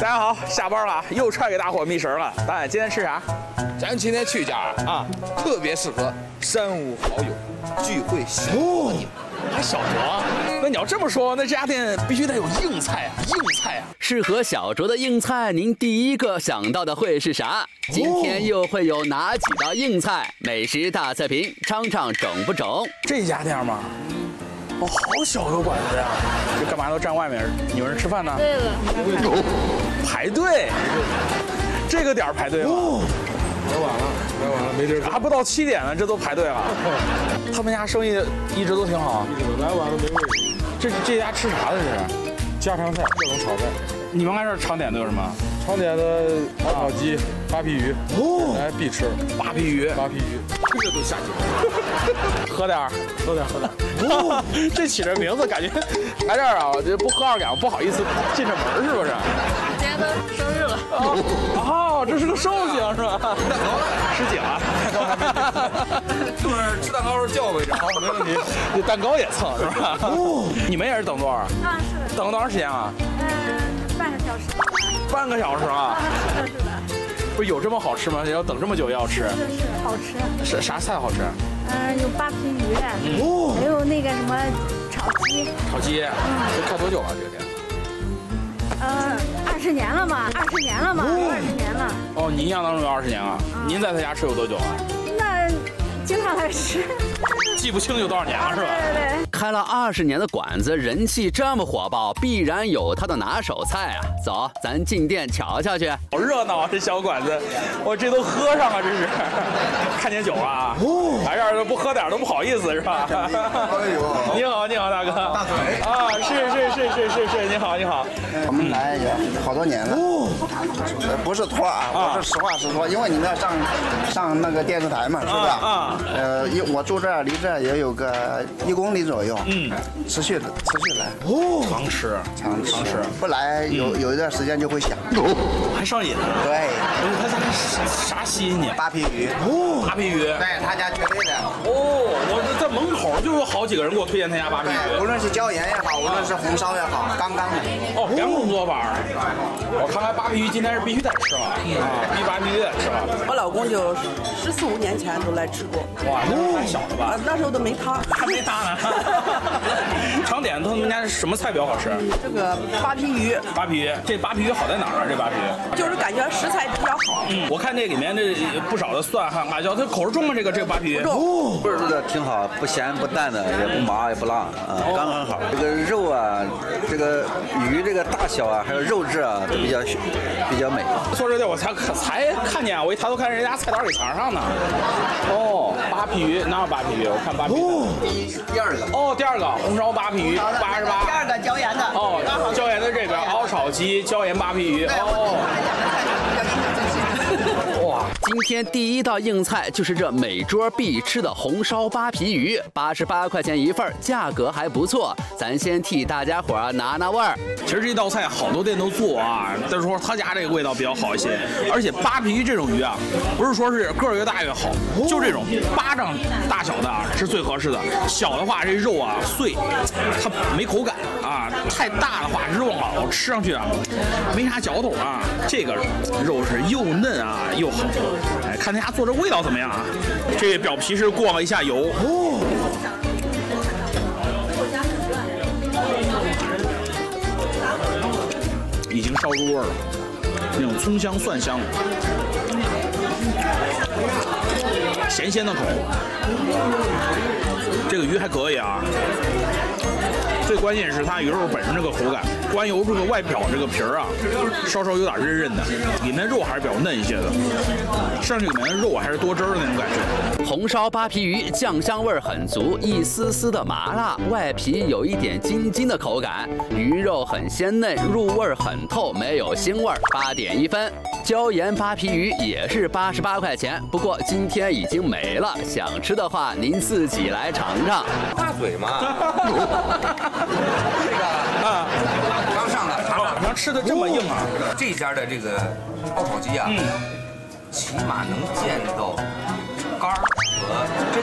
大家好，下班了，又踹给大伙觅食了。导演今天吃啥？咱今天去一家啊，特别适合三五好友聚会小。还小酌？那你要这么说，那这家店必须得有硬菜啊，硬菜啊！适合小酌的硬菜，您第一个想到的会是啥？今天又会有哪几道硬菜？美食大测评，尝尝整不整？这家店吗？哦，好小个馆子呀！这干嘛都站外面？有人吃饭呢？对了，排队，这个点儿排队吗？来晚了，来晚了，没地儿还不到七点呢，这都排队了。他们家生意一直都挺好。来晚了没位置。这这家吃啥的？这是家常菜，各种炒菜。你们来这儿常点的有什么？常点的烤烤鸡、扒皮鱼，哦，来必吃扒皮鱼，扒皮鱼，听着都下酒。喝点儿，喝点儿喝点。哦，这起这名字感觉来这儿啊，这不喝二两不好意思进这门是不是？今天都生日了，哦，这是个寿星是吧？十几了，就是吃蛋糕时候 叫我一声，好，没问题。这蛋糕也蹭是吧？哦，你们也是等多少？啊是，等了多长时间啊？嗯，半个小时，半个小时啊？是的，是的，不是有这么好吃吗？要等这么久也要吃？是是好吃，是啥菜好吃？嗯，有扒皮鱼，哦，还有那个什么炒鸡，炒鸡。这开多久了？这个店？呃，二十年了嘛，二十年了嘛，二十年了，哦，你印象当中有二十年了。您在他家吃有多久啊？那经常来吃，记不清有多少年了是吧？对对对。开了二十年的馆子，人气这么火爆，必然有他的拿手菜啊！走，咱进店瞧瞧去。好热闹啊！这小馆子，我这都喝上了，这是 看见酒了啊！来这儿都不喝点都不好意思是吧？哎呦，你好，你好，大哥。大嘴啊，是是是是是是，你好你好。我们来也好多年了，呃不是托啊，我是实话实说，因为你们要上上那个电视台嘛，是不是？啊啊。呃，一我住这儿，离这儿也有个一公里左右，嗯，持续的持续来，哦，常吃常吃，不来有有一段时间就会想，还上瘾呢。对，他家啥啥吸引你？扒皮鱼，哦，扒皮鱼。对他家绝对的，哦，我这在门口就有好几个人给我推荐他家扒皮鱼，无。论是椒盐也好，无论是红烧也好，刚刚的，哦，两种做法。我看来扒皮鱼今天是必须得吃了啊，必扒皮鱼得吃了。我老公就十四五年前都来吃过，哇，那时候还小了吧啊？，那时候都没他，还没大呢。常点他们家什么菜比较好吃？这个扒皮鱼，扒皮鱼，这扒皮鱼好在哪儿啊？这扒皮鱼，就是感觉食材比较好，嗯，我看这里面这不少的蒜和辣椒，它口味重吗？这个这个扒皮鱼？重味儿的挺好，不咸不淡的，也不麻也不辣，啊，刚刚好。这个肉啊，这个鱼这个大小啊，还有肉质啊，都比较比较美。说这的我才才看见，我一抬头看人家菜单给墙上呢。哦，扒皮鱼哪有扒皮鱼？我看扒皮鱼。第二个，哦，第二个红烧扒皮鱼八十八。第二个椒盐的，哦，椒盐的这边熬炒鸡、椒盐扒皮鱼。哦，哇，今天第一道硬菜就是这每桌必吃的红烧扒皮鱼，八十八块钱一份，价格还不错。咱先替大家伙儿拿拿味儿。其实这道菜好多店都做啊，但是说他家这个味道比较好一些。而且扒皮鱼这种鱼啊，不是说是个儿越大越好，就这种巴掌大小的啊是最合适的。小的话这肉啊碎，它没口感啊；太大的话肉老吃上去啊没啥嚼头啊。这个肉是又嫩啊又好，哎，看他家做这味道怎么样啊？这表皮是过了一下油哦。已经烧出味了，那种葱香蒜香，咸鲜的口。这个鱼还可以啊，最关键是它鱼肉本身这个口感，光由这个外表这个皮儿啊，稍稍有点韧韧的，里面肉还是比较嫩一些的，剩下里面的肉还是多汁儿的那种感觉。红烧扒皮鱼酱香味儿很足，一丝丝的麻辣，外皮有一点筋筋的口感，鱼肉很鲜嫩，入味很透，没有腥味儿，八点一分。椒盐扒皮鱼也是八十八块钱，不过今天已经没了，想吃的话您自己来尝尝。大嘴嘛，这个啊，刚上的，尝哦，你要吃的这么硬啊？这家的这个爆炒鸡啊，起码能见到肝儿和针。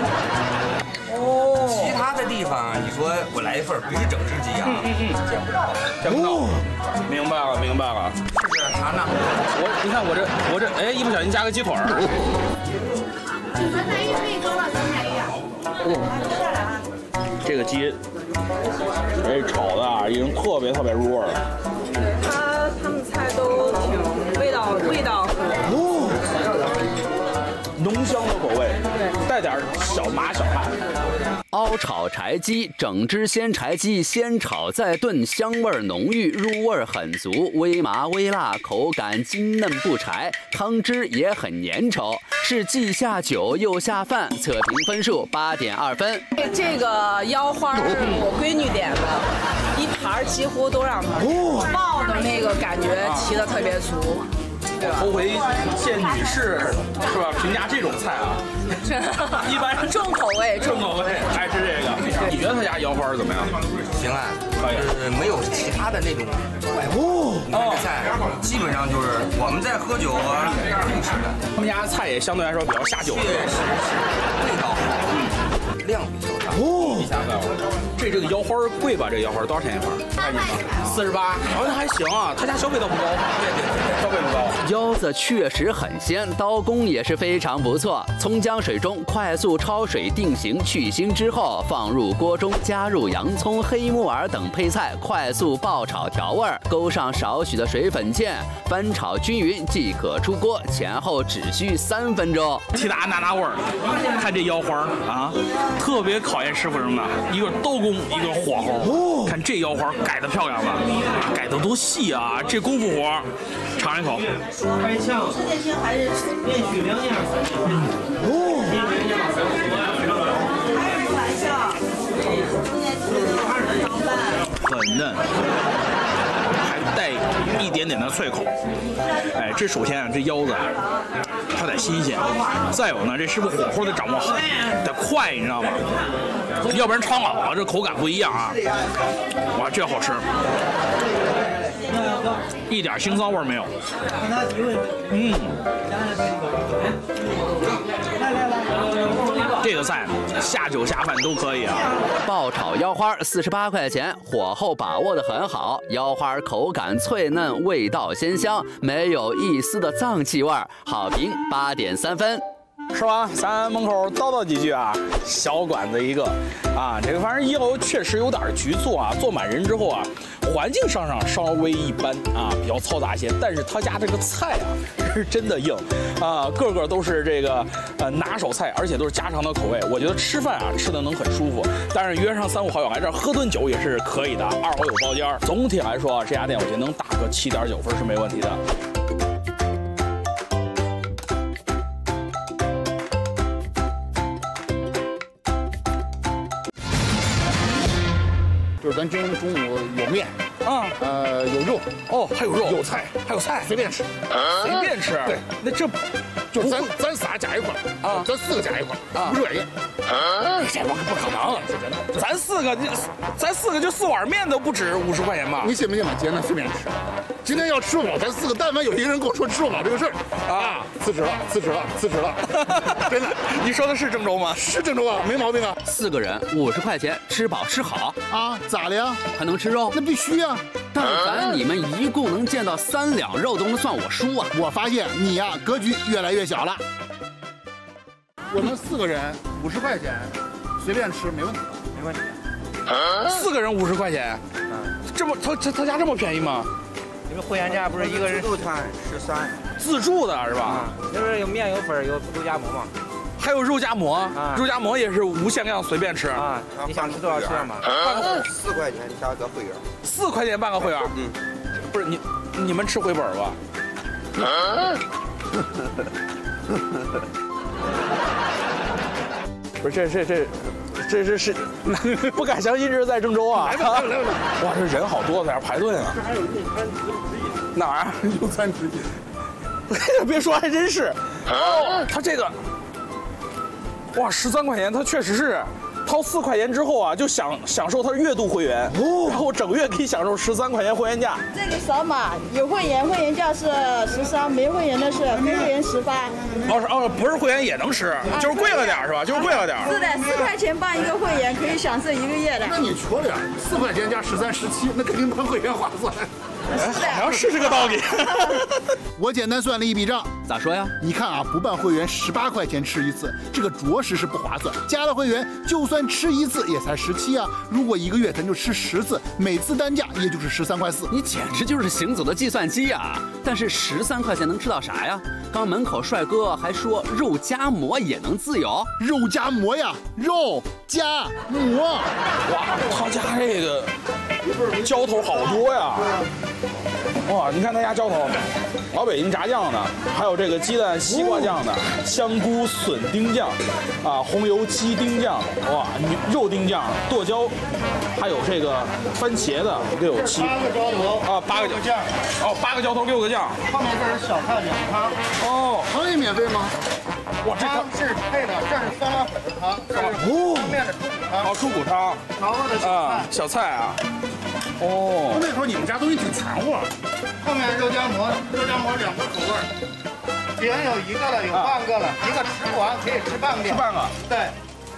其他的地方，你说我来一份不是整只鸡啊，嗯，嗯见不到。见不到。明白了，明白了。是啥呢？我你看我这我这哎，一不小心加个鸡腿儿。这个鸡，哎，炒的，已经特别特别入味儿了。他他们菜都挺凹炒柴鸡，整只鲜柴鸡先炒再炖，香味儿浓郁，入味儿很足，微麻微辣，口感筋嫩不柴，汤汁也很粘稠，是既下酒又下饭。测评分数八点二分。这个腰花是我闺女点的，一盘儿几乎都让她，爆的那个感觉提的特别足。头回见女士是吧？评价这种菜啊，一般是重口味，重口味，爱吃这个。你觉得他家腰花怎么样？行啊，可以就是没有其他的那种怪物。你看这菜，基本上就是我们在喝酒啊吃的，他们家菜也相对来说比较下酒，确实是味道量比较大。哦，一下子，这这个腰花贵吧？这个腰花多少钱一盘？四十八，哦，那还行啊。他家消费倒不高，对对对，消费不高。腰子确实很鲜，刀工也是非常不错。葱姜水中快速焯水定型去腥之后，放入锅中，加入洋葱、黑木耳等配菜，快速爆炒调味儿，勾上少许的水粉芡，翻炒均匀即可出锅，前后只需三分钟。提大拿拿味儿，看这腰花啊，特别考验师傅什么呢？一个刀工，一个火候。看这腰花改的漂亮吧，改的多细啊！这功夫活，尝一口。开枪，还是连续两年三年。哦。很嫩，还带一点点的脆口。哎，这首先啊，这腰子啊得新鲜，再有呢，这师傅火候得掌握好，得快，你知道吗？要不然焯老了，这口感不一样啊。哇，这好吃，一点腥臊味没有。嗯。下酒下饭都可以啊。爆炒腰花四十八块钱，火候把握的很好，腰花口感脆嫩，味道鲜香，没有一丝的脏气味儿，好评八点三分。是吧？咱门口叨叨几句啊，小馆子一个，啊，这个反正一楼确实有点局促啊。坐满人之后啊，环境上上稍微一般啊，比较嘈杂些。但是他家这个菜啊，是真的硬啊，个个都是这个呃拿手菜，而且都是家常的口味。我觉得吃饭啊吃的能很舒服。但是约上三五好友来这儿喝顿酒也是可以的，二楼有包间。总体来说啊，这家店我觉得能打个七点九分是没问题的。咱今天中午有面，啊，呃，有肉，哦，还有肉，有菜，还有菜，随便吃。随便吃。对，那这就咱咱仨加一块儿啊咱四个加一块儿啊五十块钱。这我不可能，这真的。咱四个，你咱四个就四碗面都不止五十块钱吧？你信不信吧？今天咱随便吃。今天要吃不饱，咱四个，但凡有一个人跟我说吃不饱这个事儿啊，辞职了，辞职了，辞职了。真的，你说的是郑州吗？是郑州啊，没毛病啊。四个人五十块钱，吃饱吃好，啊，咋的呀？还能吃肉。那必须啊！但凡你们一共能见到三两肉，都能算我输啊！我发现你呀、格局越来越小了。我们四个人五十块钱，随便吃没问题，没问题。四个人五十块钱，这么他他他家这么便宜吗？你们会员价不是一个人自助餐十三，自助的是吧？那边有面有粉儿有肉夹馍嘛。还有肉夹馍，肉夹馍也是无限量随便吃。啊，你想吃多少吃嘛？四块钱加个会员。四块钱办个会员，嗯，不是你你们吃回本吧？不是这这这这这是 不敢相信这是在郑州啊！来吧来吧来吧哇，这人好多，在这排队啊！还有用餐指引，哪儿？用餐指引。别说，还真是。哦，他这个，哇，十三块钱，它确实是掏四块钱之后啊，就享享受他的月度会员，然后整个月可以享受十三块钱会员价。这个扫码有会员，会员价是十三，没会员的是非会员十八。哦是哦，不是会员也能吃，就是贵了点儿是吧？就是贵了点儿。是的，四块钱办一个会员，可以享受一个月的。那你缺点，四块钱加十三十七，那肯定办会员划算。哎，好像是这个道理。我简单算了一笔账，咋说呀？你看啊，不办会员十八块钱吃一次，这个着实是不划算。加了会员，就算吃一次也才十七啊。如果一个月咱就吃十次，每次单价也就是十三块四。你简直就是行走的计算机呀！但是十三块钱能吃到啥呀？刚门口帅哥还说肉夹馍也能自由，肉夹馍呀，肉夹馍。哇，他家这个浇头好多呀！哇，你看他家浇头，老北京炸酱的，还有这个鸡蛋西瓜酱的，香菇笋丁酱，啊，红油鸡丁酱，哇，肉丁酱、剁椒，还有这个番茄的，六七八个浇头啊，八个六个酱，哦，八个浇头六个酱。后面这是小菜两汤，哦，可以免费吗？汤是配的，这是酸辣粉的汤，这是方便的猪骨汤，哦，猪骨汤。调味的小啊菜，，小菜啊，哦，那时候你们家东西挺全乎啊。后面肉夹馍，肉夹馍两个口味儿，饼有一个了，有半个了，一个吃不完可以吃半个，吃半个，对。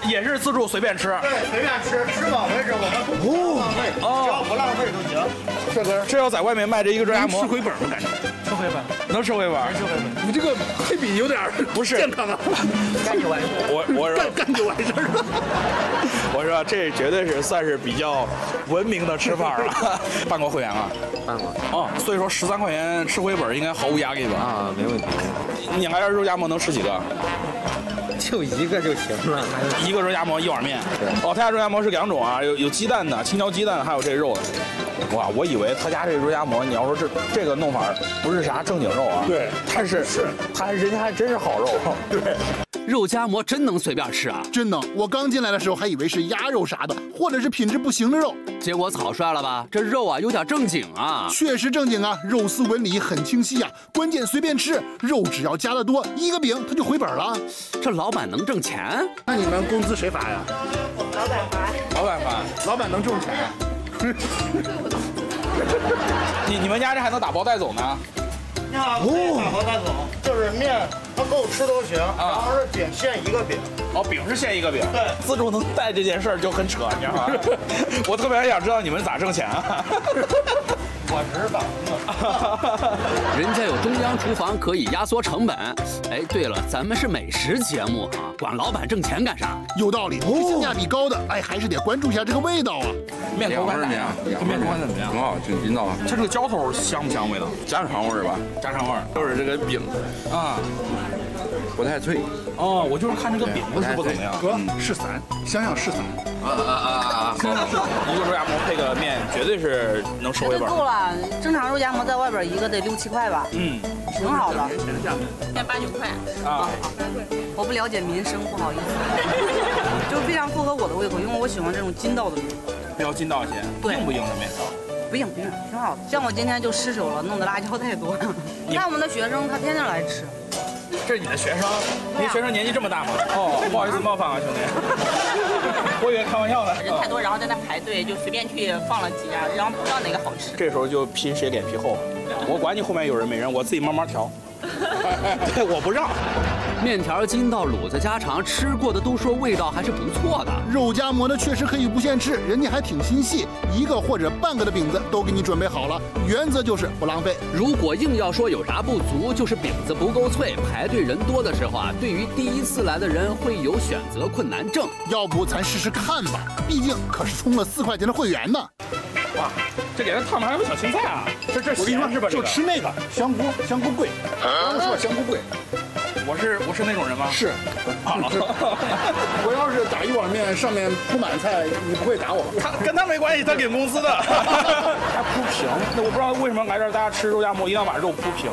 也是自助随便吃。对，随便吃，吃饱为止，我们不浪费，哦只要不浪费就行。这个这要在外面卖这一个肉夹馍，吃回本吗？感觉？吃回本，能吃回本，能吃回本。你这个配比有点不是健康啊，干就完事。我我说干干就完事儿了。我说 这绝对是算是比较文明的吃法了。办过会员啊？办过哦，所以说十三块钱吃回本应该毫无压力吧？啊，没问题，你来这肉夹馍能吃几个？就一个就行了。一个肉夹馍一碗面。哦，他家肉夹馍是两种啊，有有鸡蛋的，青椒鸡蛋，还有这肉的。哇，我以为他家这个肉夹馍，你要说这这个弄法不是啥正经肉啊，对，他是是，他人家还真是好肉，对。肉夹馍真能随便吃啊？真能！我刚进来的时候还以为是鸭肉啥的，或者是品质不行的肉，结果草率了吧？这肉啊有点正经啊。确实正经啊，肉丝纹理很清晰啊。关键随便吃，肉只要加的多，一个饼它就回本了。这老板能挣钱？那你们工资谁发呀？老板发。老板发，老板能挣钱？你你们家这还能打包带走呢？你好，可以打包带走，就是面它够吃都行，然后是饼限一个饼。哦，饼是限一个饼。对自助能带这件事儿就很扯，你知道吗？我特别想知道你们咋挣钱啊？我只是打工的。人家有中央厨房可以压缩成本。哎，对了，咱们是美食节目啊，管老板挣钱干啥？有道理，性价比高的，哎，还是得关注一下这个味道啊。面口感怎么样？这面口感怎么样？挺好，挺筋道啊。它这个浇头香不香？味道？家常味儿吧，家常味儿就是这个饼啊。不太脆。哦，我就是看这个饼子是不怎么样。哥，是散，想想是散。啊啊啊啊！一个肉夹馍配个面，绝对是能收回本。够了，正常肉夹馍在外边一个得六七块吧，嗯，挺好的。现在八九块。啊，我不了解民生，不好意思，就是非常符合我的胃口，因为我喜欢这种筋道的面。比较筋道一些。对硬不硬的面条？不硬不硬，挺好的。像我今天就失手了，弄的辣椒太多了。你看我们的学生，他天天来吃。这是你的学生？你学生年纪这么大吗？哦，不好意思冒犯啊，兄弟。我以为开玩笑呢。人太多，然后在那排队，就随便去放了几家，然后不知道哪个好吃。这时候就拼谁脸皮厚，我管你后面有人没人，我自己慢慢调。对，我不让。面条筋道，卤子家常，吃过的都说味道还是不错的。肉夹馍呢，确实可以不限吃，人家还挺心细，一个或者半个的饼子都给你准备好了，原则就是不浪费。如果硬要说有啥不足，就是饼子不够脆，排队人多的时候啊，对于第一次来的人会有选择困难症。要不咱试试看吧，毕竟可是充了四块钱的会员呢。哇，这里面烫的还有小青菜啊！这这我跟你说咸是吧？就吃那个香菇，香菇贵。刚才说香菇贵，我是我是那种人吗？是。我要是打一碗面，上面铺满菜，你不会打我吧？他跟他没关系，他给工资的。还铺平，那我不知道为什么来这儿大家吃肉夹馍一定要把肉铺平。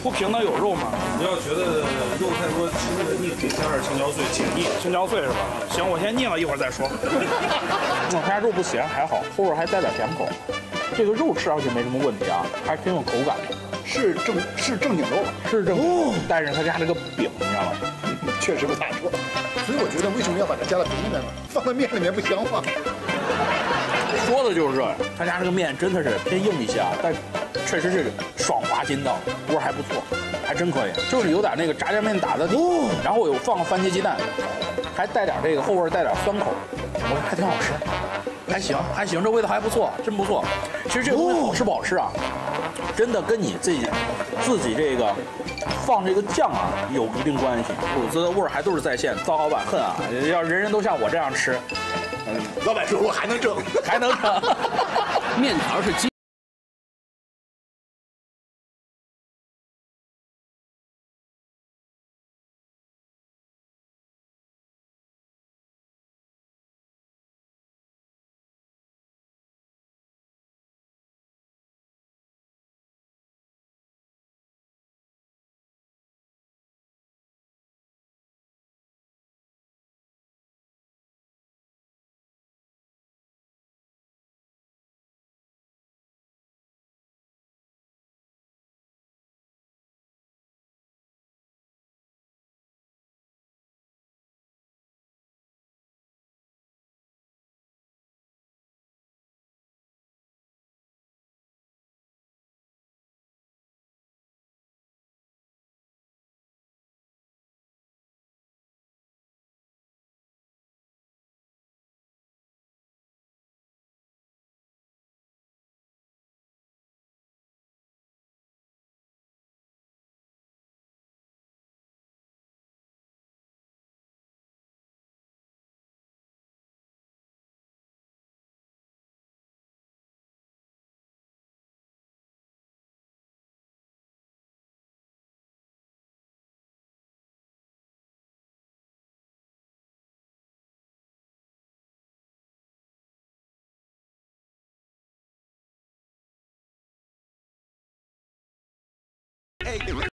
铺平能有肉吗？不要觉得肉太多吃着腻，可以加点青椒碎，解腻。青椒碎是吧？行，我先腻了，一会儿再说。我家肉不咸还好，后边还带点甜口。这个肉吃上去没什么问题啊，还挺有口感的，是正是正经肉，是正经。但是他家这个饼，你知道吗？确实不咋错。所以我觉得为什么要把它加到饼里面呢？放在面里面不香吗？说的就是这个，他家这个面真的是偏硬一些啊，但确实是爽滑筋道，味儿还不错，还真可以，就是有点那个炸酱面打的底，然后有放番茄鸡蛋，还带点这个后味儿，带点酸口，还挺好吃，还行还行，这味道还不错，真不错。其实这个东西好吃不好吃啊，真的跟你自己自己这个放这个酱啊有一定关系。卤子的味儿还都是在线，糟老板恨啊！要人人都像我这样吃，嗯，老板说我还能挣，还能挣。面条是基。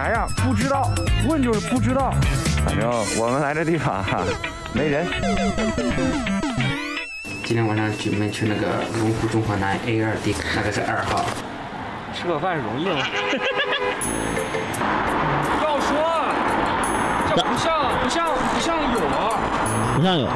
啥呀？不知道，问就是不知道。反正我们来这地方哈，没人。今天晚上准备去那个龙湖中华南 A 二 D，那个是二号。吃个饭容易吗？要说，这不像不像不像有啊。不像有。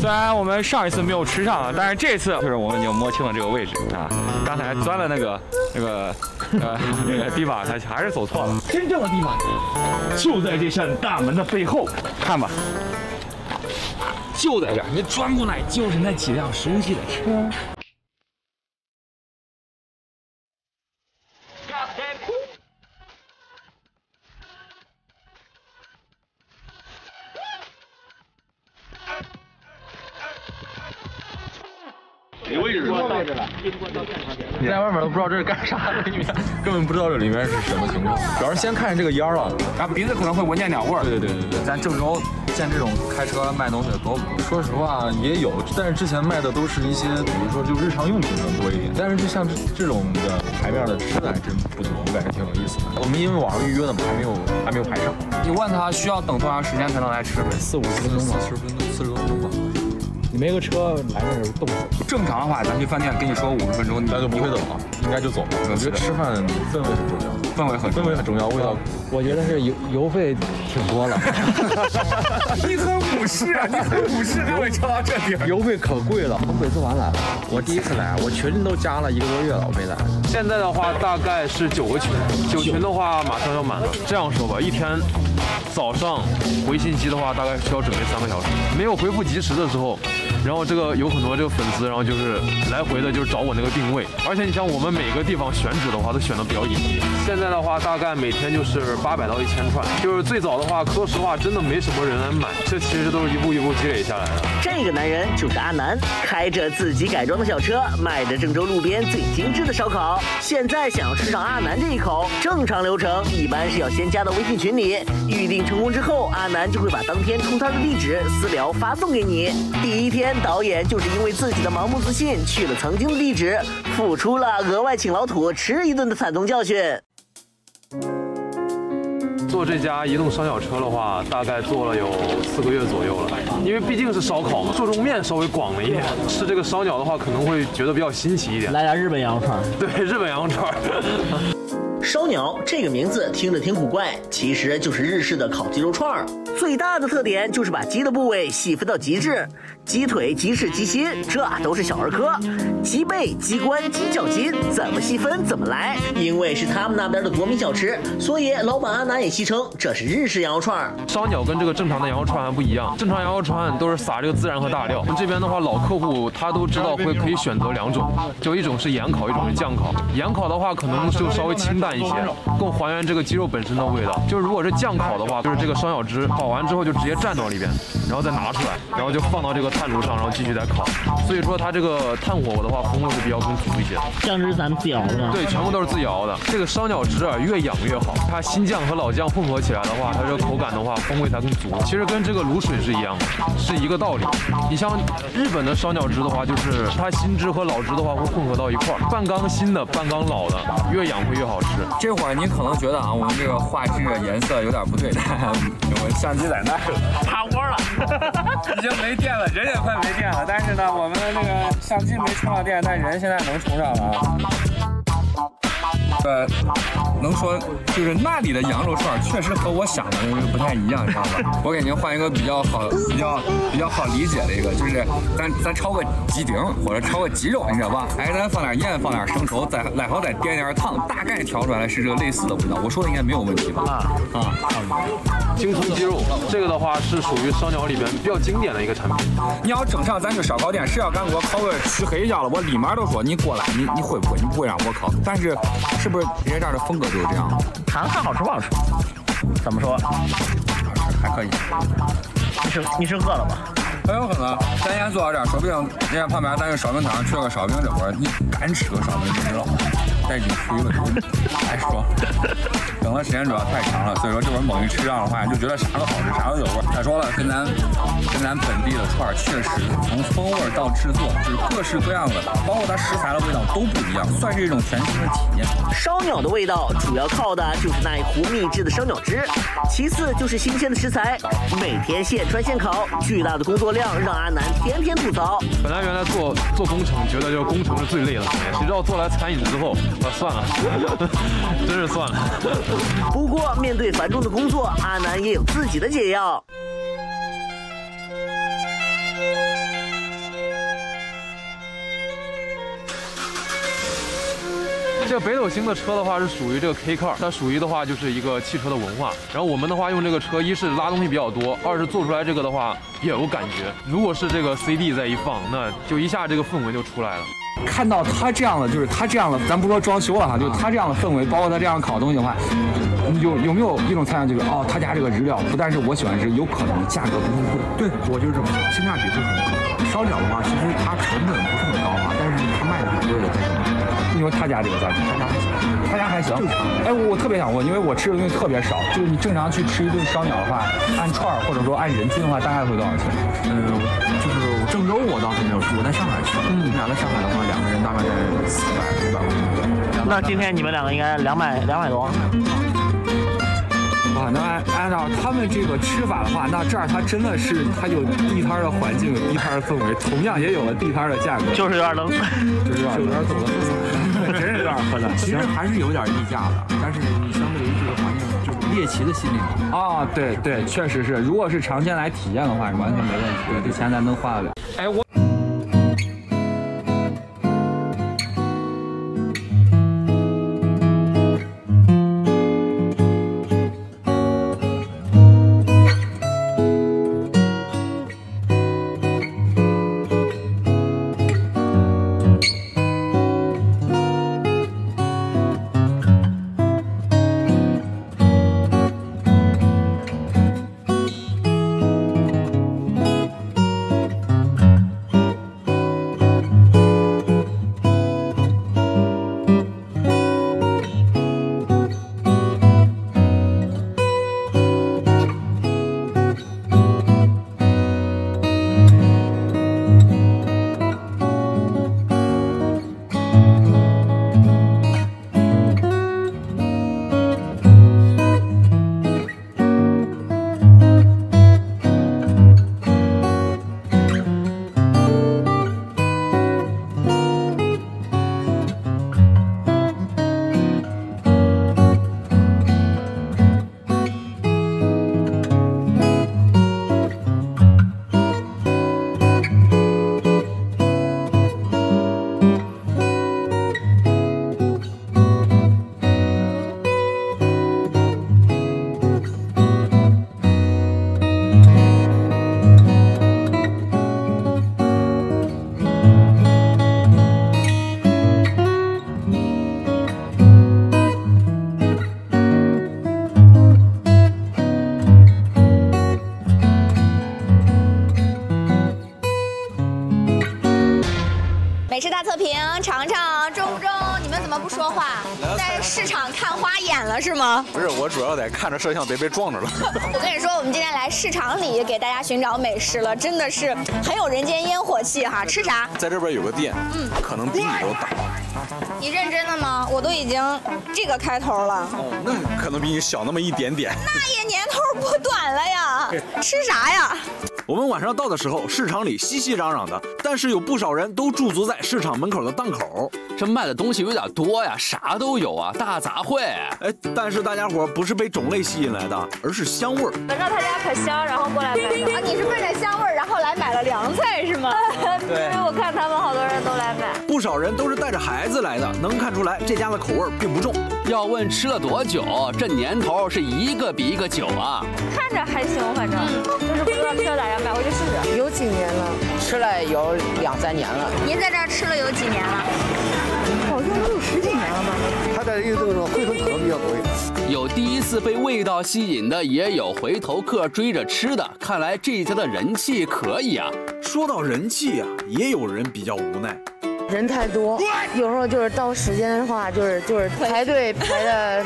虽然我们上一次没有吃上，但是这次就是我们已经摸清了这个位置啊。刚才钻了那个那个呃那个地方，他还是走错了。真正的地方就在这扇大门的背后，看吧，就在这儿。你钻过来就是那几辆熟悉的车。你在外面都不知道这是干啥的，里面 根本不知道这里面是什么情况。主要是先看见这个烟儿了，然后鼻子可能会闻见鸟味儿。对对对对对，咱郑州见这种开车卖东西的多不多？说实话也有，但是之前卖的都是一些，比如说就日常用品的多一点。但是就像这这种的牌面的吃的还真不多，我感觉挺有意思的。我们因为网上预约的嘛，还没有还没有排上。你问他需要等多长时间才能来吃？四五十分钟吧，四十分钟，四十多分钟没个车来这儿冻死。正常的话，咱去饭店跟你说五十分钟，那就不会走了，应该就走了。我觉得吃饭氛围很重要，氛围很氛围很重要，味道。我觉得是油油费挺多了。你很武士啊！你很武士，才会抽到这地儿。油费可贵了。我每次晚来了，我第一次来，我群都加了一个多月了，我没来。现在的话大概是九个群，九群的话马上要满了。这样说吧，一天早上回信息的话，大概需要准备三个小时。没有回复及时的时候，然后这个有很多这个粉丝，然后就是来回的，就是找我那个定位。而且你像我们每个地方选址的话，都选的比较隐蔽。现在的话，大概每天就是八百到一千串。就是最早的话，说实话，真的没什么人来买。这其实都是一步一步积累下来的。这个男人就是阿南，开着自己改装的小车，卖着郑州路边最精致的烧烤。现在想要吃上阿南这一口，正常流程一般是要先加到微信群里，预定成功之后，阿南就会把当天出摊的地址私聊发送给你。第一天，导演就是因为自己的盲目自信去了曾经的地址，付出了额外请老土吃一顿的惨痛教训。做这家移动烧鸟车的话，大概做了有四个月左右了。因为毕竟是烧烤嘛，受众面稍微广了一点。吃这个烧鸟的话，可能会觉得比较新奇一点。来点日本羊肉串。对，日本羊肉串。烧鸟这个名字听着挺古怪，其实就是日式的烤鸡肉串儿。最大的特点就是把鸡的部位细分到极致，鸡腿、鸡翅、鸡心，这都是小儿科。鸡背、鸡冠、鸡脚筋，怎么细分怎么来。因为是他们那边的国民小吃，所以老板阿南也戏称这是日式羊肉串儿。烧鸟跟这个正常的羊肉串还不一样，正常羊肉串都是撒这个孜然和大料。这边的话，老客户他都知道会可以选择两种，就一种是盐烤，一种是酱烤。盐烤的话可能就稍微清淡一些，更还原这个鸡肉本身的味道。就是如果是酱烤的话，就是这个烧鸟汁烤完之后就直接蘸到里边，然后再拿出来，然后就放到这个炭炉上，然后继续再烤。所以说它这个炭火的话，风味会比较更足一些。酱汁咱们自己熬的。对，全部都是自己熬的。这个烧鸟汁啊，越养越好。它新酱和老酱混合起来的话，它这个口感的话，风味才更足。其实跟这个卤水是一样的，是一个道理。你像日本的烧鸟汁的话，就是它新汁和老汁的话会混合到一块儿，半缸新的，半缸老的，越养会越好吃。这会儿你可能觉得啊，我们这个画质颜色有点不对，我相机在那儿趴窝了，已经没电了，人也快没电了。但是呢，我们的那个相机没充上电，但人现在能充上了。呃，能说就是那里的羊肉串确实和我想的不太一样，你知道吧？我给您换一个比较好、比较比较好理解的一个，就是咱咱炒个鸡丁或者炒个鸡肉，你知道吧？哎，咱放点盐，放点生抽，再然后再点点糖，大概调出来是这个类似的味道。我说的应该没有问题吧？啊啊，精葱鸡肉，这个的话是属于烧鸟里边比较经典的一个产品。你要正常咱去烧烤店，谁要敢给我烤个黢黑椒了，我立马都说你过来，你你会不会？你不会让我烤。但是是不是人家这儿的风格就是这样？尝尝好吃不好吃？怎么说？好吃，还可以。你是你是饿了吗？很有可能，咱先坐到这儿，说不定人家旁边咱有烧饼摊，缺个烧饼，这会儿你干吃个烧饼不知道，带进出一个还说，等的时间主要太长了，所以说这会儿猛一吃上的话，就觉得啥都好吃，啥都有味儿。再说了，跟咱跟咱本地的串儿确实从风味到制作，就是各式各样的，包括它食材的味道都不一样，算是一种全新的体验。烧鸟的味道主要靠的就是那一壶秘制的烧鸟汁，其次就是新鲜的食材，每天现穿现烤，巨大的工作量让阿南天天吐槽。本来原来做做工程，觉得这个工程是最累的行业，谁知道做来餐饮之后，啊算了，真是算了。不过面对繁重的工作，阿南也有自己的解药。这个北斗星的车的话是属于这个 K car，它属于的话就是一个汽车的文化。然后我们的话用这个车，一是拉东西比较多，二是做出来这个的话也有感觉。如果是这个 CD 再一放，那就一下这个氛围就出来了。看到他这样的，就是他这样的，咱不说装修了哈，就是他这样的氛围，包括他这样烤东西的话，有有没有一种猜想，就是哦，他家这个日料不但是我喜欢吃，有可能价格不会贵。对，我就是这么想，性价比会很高。烧鸟的话，其实它成本不是很高啊，但是它卖的很贵的，为什么？因为他家这个价钱，他家还行，他家还行。哎，我特别想问，因为我吃的东西特别少，就是你正常去吃一顿烧鸟的话，按串儿或者说按人均的话，大概会多少钱？嗯，就是郑州我倒是没有去，我在上海吃。嗯，你俩在上海的话，两个人大概在四百五百块钱。那今天你们两个应该两百两百多。哦，啊，那按按照他们这个吃法的话，那这儿它真的是它有地摊的环境，有地摊的氛围，同样也有了地摊的价格，就是有点冷，就是有点冷，走了，真是有点喝的。其实还是有点溢价的，但是你相对于这个环境，就是猎奇的心理嘛。啊，对对，确实是，如果是长天来体验的话，是完全没问题的，这钱咱能花得了。哎，了是吗？不是，我主要得看着摄像，别被撞着了。我跟你说，我们今天来市场里给大家寻找美食了，真的是很有人间烟火气哈！吃啥？在这边有个店，嗯，可能比你都大。你认真的吗？我都已经这个开头了。哦，那可能比你小那么一点点。那也年头不短了呀！吃啥呀？我们晚上到的时候，市场里熙熙攘攘的，但是有不少人都驻足在市场门口的档口。这卖的东西有点多呀，啥都有啊，大杂烩。哎，但是大家伙不是被种类吸引来的，而是香味儿。闻到他家可香，然后过来买的。啊，你是奔着香味儿，然后来买了凉菜是吗？对，因为我看他们好多人都来买。不少人都是带着孩子来的，能看出来这家的口味并不重。要问吃了多久，这年头是一个比一个久啊。看着还行，反正就是不知道吃了咋样，买回去试试。有几年了？吃了有两三年了。您在这儿吃了有几年了？好像都有十几年了吧。他在这个就是说回头客比较多一点。有第一次被味道吸引的，也有回头客追着吃的。看来这家的人气可以啊。说到人气啊，也有人比较无奈。人太多，有时候就是到时间的话，就是就是排队排的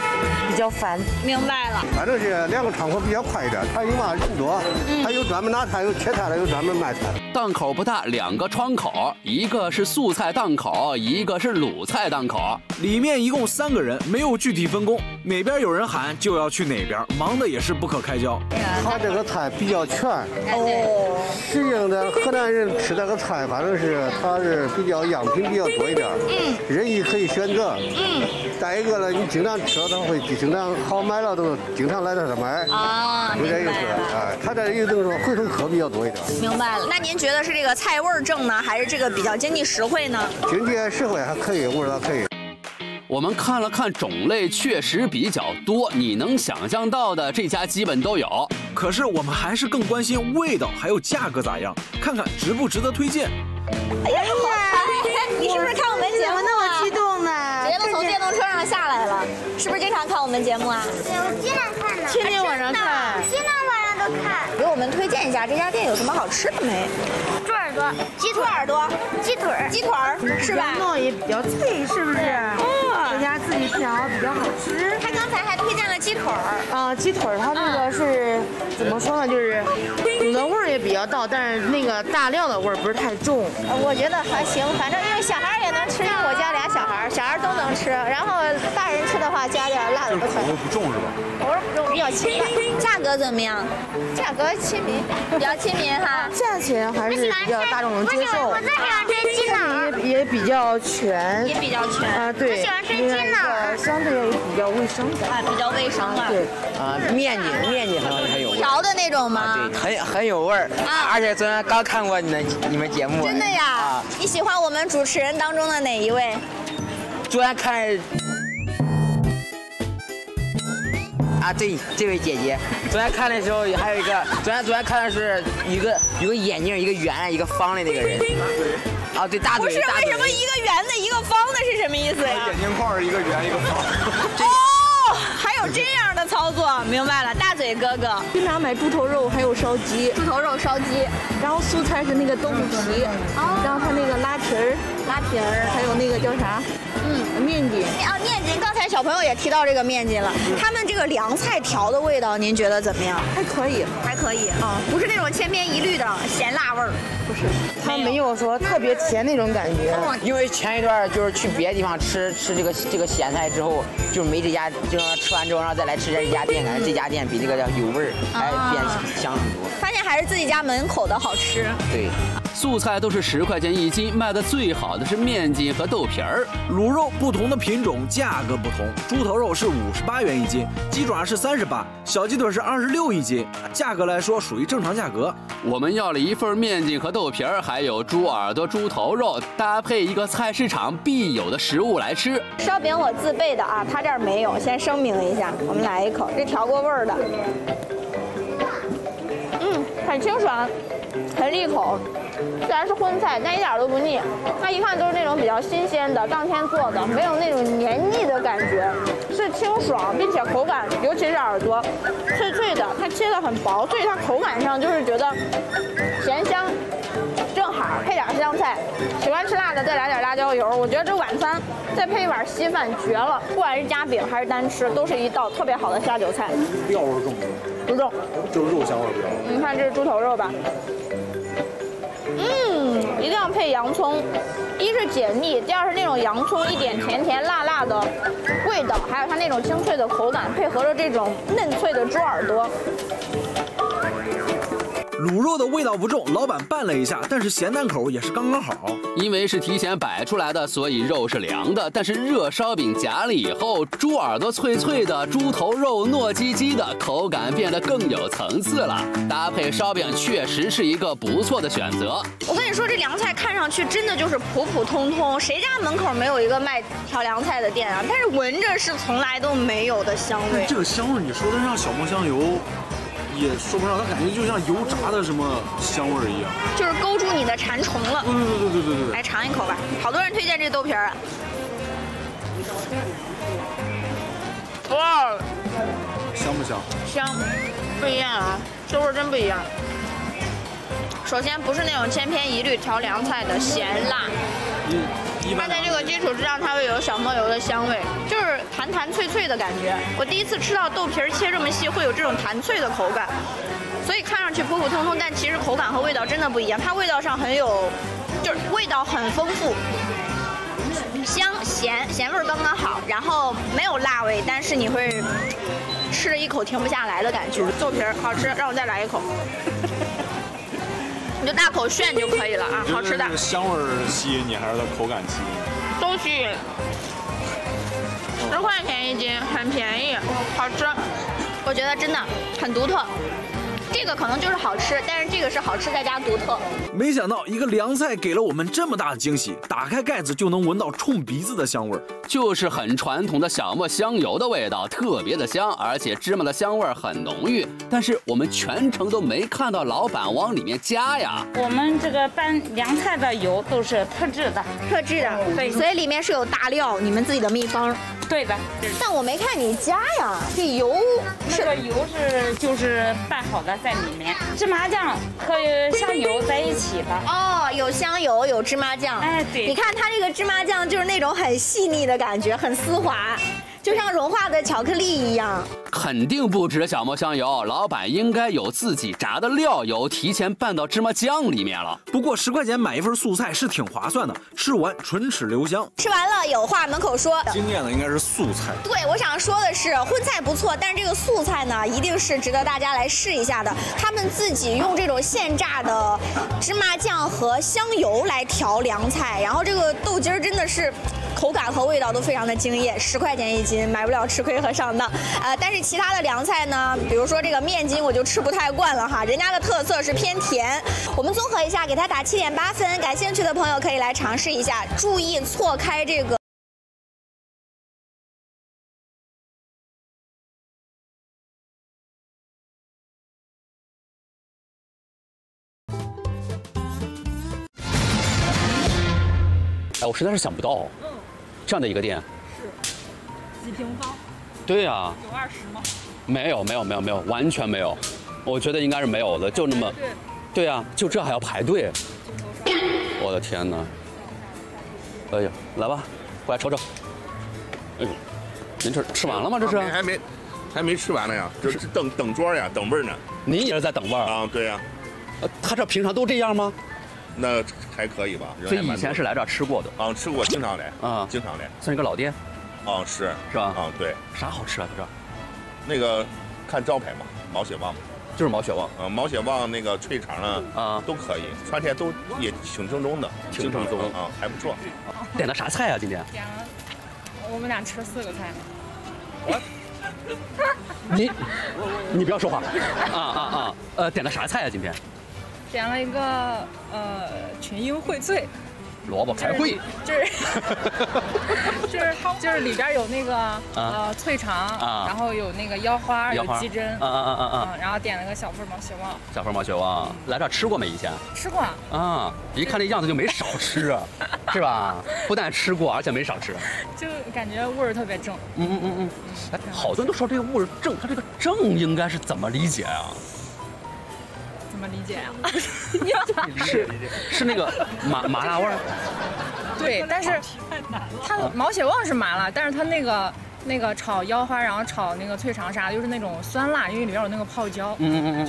比较烦。明白了。反正是两个窗口比较快一点，他有嘛人多，他有专门拿菜，有切菜的，有专门卖菜的。档口不大，两个窗口，一个是素菜档口，一个是卤菜档口。里面一共三个人，没有具体分工，哪边有人喊就要去哪边，忙的也是不可开交。他这个菜比较全哦，适应的河南人吃这个菜，反正是他是比较样品比较多一点，嗯，任意可以选择，嗯。再一个呢，你经常吃了，他会经常好买了都经常来到这买啊，有这意思，哎，他这有就是说回头客比较多一点。明白了，那您觉得是这个菜味儿正呢，还是这个比较经济实惠呢？经济实惠还可以，味道可以。我们看了看种类，确实比较多，你能想象到的这家基本都有。可是我们还是更关心味道还有价格咋样，看看值不值得推荐。哎呀，好嗨！你是不是看我们节目那么激动呢？直接都从电动车上下来了，是不是经常看我们节目啊？对，我经常看呢，天天晚上看，经常晚上都看。给我们推荐一下这家店有什么好吃的没？鸡兔耳朵，鸡腿儿，鸡腿儿是吧？羊肉也比较脆，是不是？哦回家自己调比较好吃。他刚才还推荐了鸡腿儿，啊，鸡腿儿它那个是怎么说呢？就是卤的味儿也比较到，但是那个大料的味儿不是太重。呃我觉得还行，反正因为小孩也能吃，因为我家俩小孩，小孩都能吃。然后大人吃的话加点辣的就可以。不重是吧？口味不重，比较清淡。价格怎么样？价格亲民，比较亲民哈。价钱还是比较大众能接受，我最喜欢吃鸡脑也也比较全，也比较全啊，对，我喜欢吃鸡脑个相对也比较卫生的，啊，比较卫生啊。对，啊，面筋面筋很很有味儿，调的那种吗？对，很很有味儿。啊而且昨天刚看过你的你们节目，真的呀啊，？你喜欢我们主持人当中的哪一位？昨天看。啊，对，这位姐姐，昨天看的时候还有一个，昨天昨天看的是一个有个眼镜，一个圆一个方的那个人。啊，对，大嘴不是，为什么一个圆的，一个方的，是什么意思呀？眼镜框是一个圆一个方。哦，还有这样的操作，明白了，大嘴哥哥。经常买猪头肉，还有烧鸡，猪头肉烧鸡，然后素菜是那个豆腐皮，然后它那个拉皮儿，拉皮儿，还有那个叫啥？嗯，面筋。啊，面筋，刚才小朋友也提到这个面筋了。他们这个凉菜调的味道，您觉得怎么样？还可以，还可以啊，不是那种千篇一律的咸辣味儿，不是。它没有说特别甜那种感觉。因为前一段就是去别的地方吃吃这个这个咸菜之后，就没这家，就吃完之后然后再来吃这家店，感觉这家店比这个有味儿，还变香很多。发现还是自己家门口的好吃。对，素菜都是十块钱一斤，卖的最好的是面筋和豆皮儿。卤肉不同的品种价格不同，猪头肉是五十八元一斤，鸡爪是三十八，小鸡腿是二十六一斤，价格来说属于正常价格。我们要了一份面筋和豆皮儿，还有猪耳朵、猪头肉，搭配一个菜市场必有的食物来吃。烧饼我自备的啊，他这儿没有，先声明一下。我们来一口，这调过味儿的，嗯，很清爽，很利口。虽然是荤菜，但一点都不腻。它一看就是那种比较新鲜的，当天做的，没有那种黏腻的感觉，是清爽，并且口感，尤其是耳朵，脆脆的。它切的很薄，所以它口感上就是觉得咸香正好，配点香菜。喜欢吃辣的再来点辣椒油。我觉得这晚餐再配一碗稀饭绝了，不管是夹饼还是单吃，都是一道特别好的下酒菜。料味重不重，就是肉香味比较重。你看这是猪头肉吧？嗯，一定要配洋葱，一是解腻，第二是那种洋葱一点甜甜辣辣的味道，还有它那种清脆的口感，配合着这种嫩脆的猪耳朵。卤肉的味道不重，老板拌了一下，但是咸淡口也是刚刚好。因为是提前摆出来的，所以肉是凉的。但是热烧饼夹了以后，猪耳朵脆脆的，猪头肉糯叽叽的，口感变得更有层次了。搭配烧饼确实是一个不错的选择。我跟你说，这凉菜看上去真的就是普普通通，谁家门口没有一个卖调凉菜的店啊？但是闻着是从来都没有的香味。这个香味，你说的像小磨香油，也说不上，它感觉就像油炸的什么香味儿一样。就是勾住你的馋虫了。对对对对对对对。来尝一口吧，好多人推荐这豆皮儿啊。哇，香不香？香，不一样啊，这味儿真不一样。首先不是那种千篇一律调凉菜的咸辣，它在这个基础之上，它会有小磨油的香味，就是弹弹脆脆的感觉。我第一次吃到豆皮儿切这么细，会有这种弹脆的口感，所以看上去普普通通，但其实口感和味道真的不一样。它味道上很有，就是味道很丰富。香咸咸味儿刚刚好，然后没有辣味，但是你会吃了一口停不下来的感觉。豆皮儿好吃，让我再来一口。你就大口炫就可以了啊，好吃的香味吸引你，还是它口感吸引你？都吸引。十块钱一斤，很便宜，好吃。我觉得真的很独特。这个可能就是好吃，但是这个是好吃再加独特。没想到一个凉菜给了我们这么大的惊喜，打开盖子就能闻到冲鼻子的香味儿。就是很传统的小磨香油的味道，特别的香，而且芝麻的香味儿很浓郁。但是我们全程都没看到老板往里面加呀。我们这个拌凉菜的油都是特制的，特制的，对，所以里面是有大料，你们自己的秘方。对的。但我没看你加呀，这油那个油是就是拌好的在里面，芝麻酱和香油在一起的。哦，有香油，有芝麻酱。哎，对你看它这个芝麻酱就是那种很细腻的感觉，很丝滑，就像融化的巧克力一样。肯定不止小磨香油，老板应该有自己炸的料油，提前拌到芝麻酱里面了。不过十块钱买一份素菜是挺划算的，吃完唇齿留香。吃完了有话门口说。惊艳的应该是素菜。对，我想说的是，荤菜不错，但是这个素菜呢，一定是值得大家来试一下的。他们自己用这种现榨的芝麻酱和香油来调凉菜，然后这个豆筋儿真的是。口感和味道都非常的惊艳，十块钱一斤，买不了吃亏和上当。呃，但是其他的凉菜呢，比如说这个面筋，我就吃不太惯了哈。人家的特色是偏甜，我们综合一下，给它打七点八分。感兴趣的朋友可以来尝试一下，注意错开这个。哎，我实在是想不到，这样的一个店。几平方？对呀、有二十吗？没有没有没有没有，完全没有，我觉得应该是没有的，就那么，对呀、就这还要排队，我的天哪！哎呀，来吧，过来瞅瞅。哎呦，您这吃完了吗？这是？还没，还没吃完呢呀，这是等等桌呀，等位呢。您也是在等位儿啊？对呀。呃，他这平常都这样吗？那还可以吧。人所以以前是来这儿吃过的。啊，吃过，经常来啊，经常来。算是个老店。啊，是是吧？啊，对。啥好吃啊？他这儿？那个看招牌嘛，毛血旺。就是毛血旺。嗯，毛血旺那个脆肠啊，啊，都可以，川菜都也挺正宗的，挺正宗啊，还不错。点的啥菜啊？今天？点了，我们俩吃了四个菜。你你不要说话啊啊啊！呃，点的啥菜啊？今天？点了一个呃群英荟萃，萝卜开会。就是就是就是里边有那个呃脆肠，啊然后有那个腰花，有鸡胗，啊啊啊啊啊嗯然后点了个小份毛血旺，小份毛血旺，来这儿吃过没？以前？吃过啊，啊，一看这样子就没少吃啊，是吧？不但吃过，而且没少吃。就感觉味儿特别正。嗯嗯嗯嗯。哎，好多人都说这个味儿正，它这个正应该是怎么理解啊？怎么理解呀、是是那个麻麻辣味儿。对，但是它毛血旺是麻辣，但是它那个那个炒腰花，然后炒那个脆肠啥，就是那种酸辣，因为里面有那个泡椒，嗯嗯嗯嗯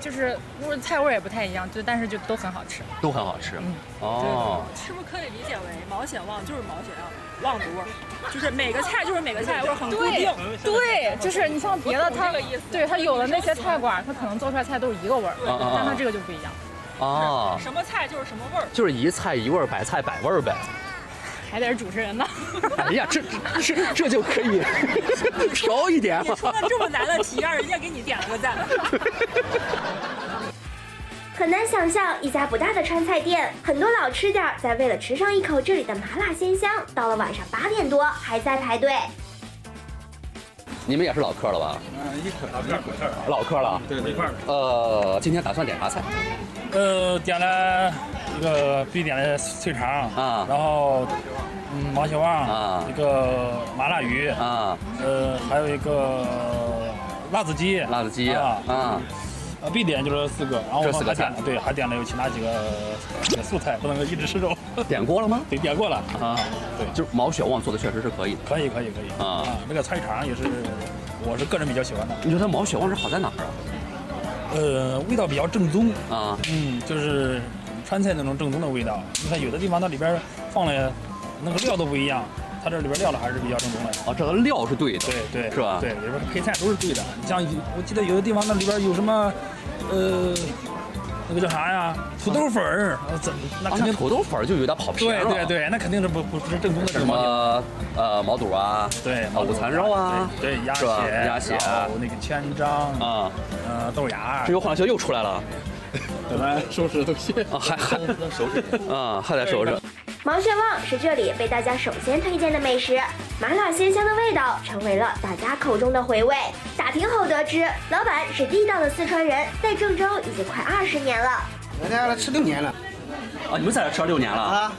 就就是味儿菜味儿也不太一样，就但是就都很好吃。都很好吃。嗯哦，是不是可以理解为毛血旺就是毛血旺旺的味儿？就是每个菜就是每个菜味儿很固定。对，就是你像别的它，对它有的那些菜馆，它可能做出来菜都是一个味儿，但它这个就不一样。哦，什么菜就是什么味儿，就是一菜一味儿，百菜百味儿呗。还得是主持人呢。哎呀，这这这这就可以 调一点你出了这么难的题，让人家给你点了个赞。很难想象一家不大的川菜店，很多老吃点儿在为了吃上一口这里的麻辣鲜香，到了晚上八点多还在排队。你们也是老客了吧？嗯，一块一块老客了。对，一块儿。呃，今天打算点啥菜？呃，点了一个必点的脆肠啊，然后嗯毛血旺啊，一个麻辣鱼啊，呃还有一个辣子鸡，辣子鸡啊啊，呃必点就是四个，然后我们还点了对，还点了有其他几个这个素菜，不能够一直吃肉。点过了吗？对，点过了啊，对，就是毛血旺做的确实是可以。可以可以可以啊，那个菜肠也是我是个人比较喜欢的。你说它毛血旺是好在哪儿啊？呃，味道比较正宗啊，嗯，就是川菜那种正宗的味道。你看有的地方它里边放了那个料都不一样，它这里边料的还是比较正宗的。哦，这个料是对的，对对，是吧？对，里边配菜都是对的。你像我记得有的地方那里边有什么，呃，那个叫啥呀？土豆粉儿，那肯定土豆粉儿就有点跑偏了。对对对，那肯定是不不是正宗的什么呃毛肚啊，对，啊午餐肉啊，对鸭血，鸭血然后那个千张啊，呃豆芽，这又黄秀又出来了，等咱收拾东西啊，还还 收拾啊，还得收拾。毛血旺是这里被大家首先推荐的美食，麻辣鲜香的味道成为了大家口中的回味。打听后得知，老板是地道的四川人，在郑州已经快二十年了。我在这吃六年了。啊，你们在这吃了六年了啊？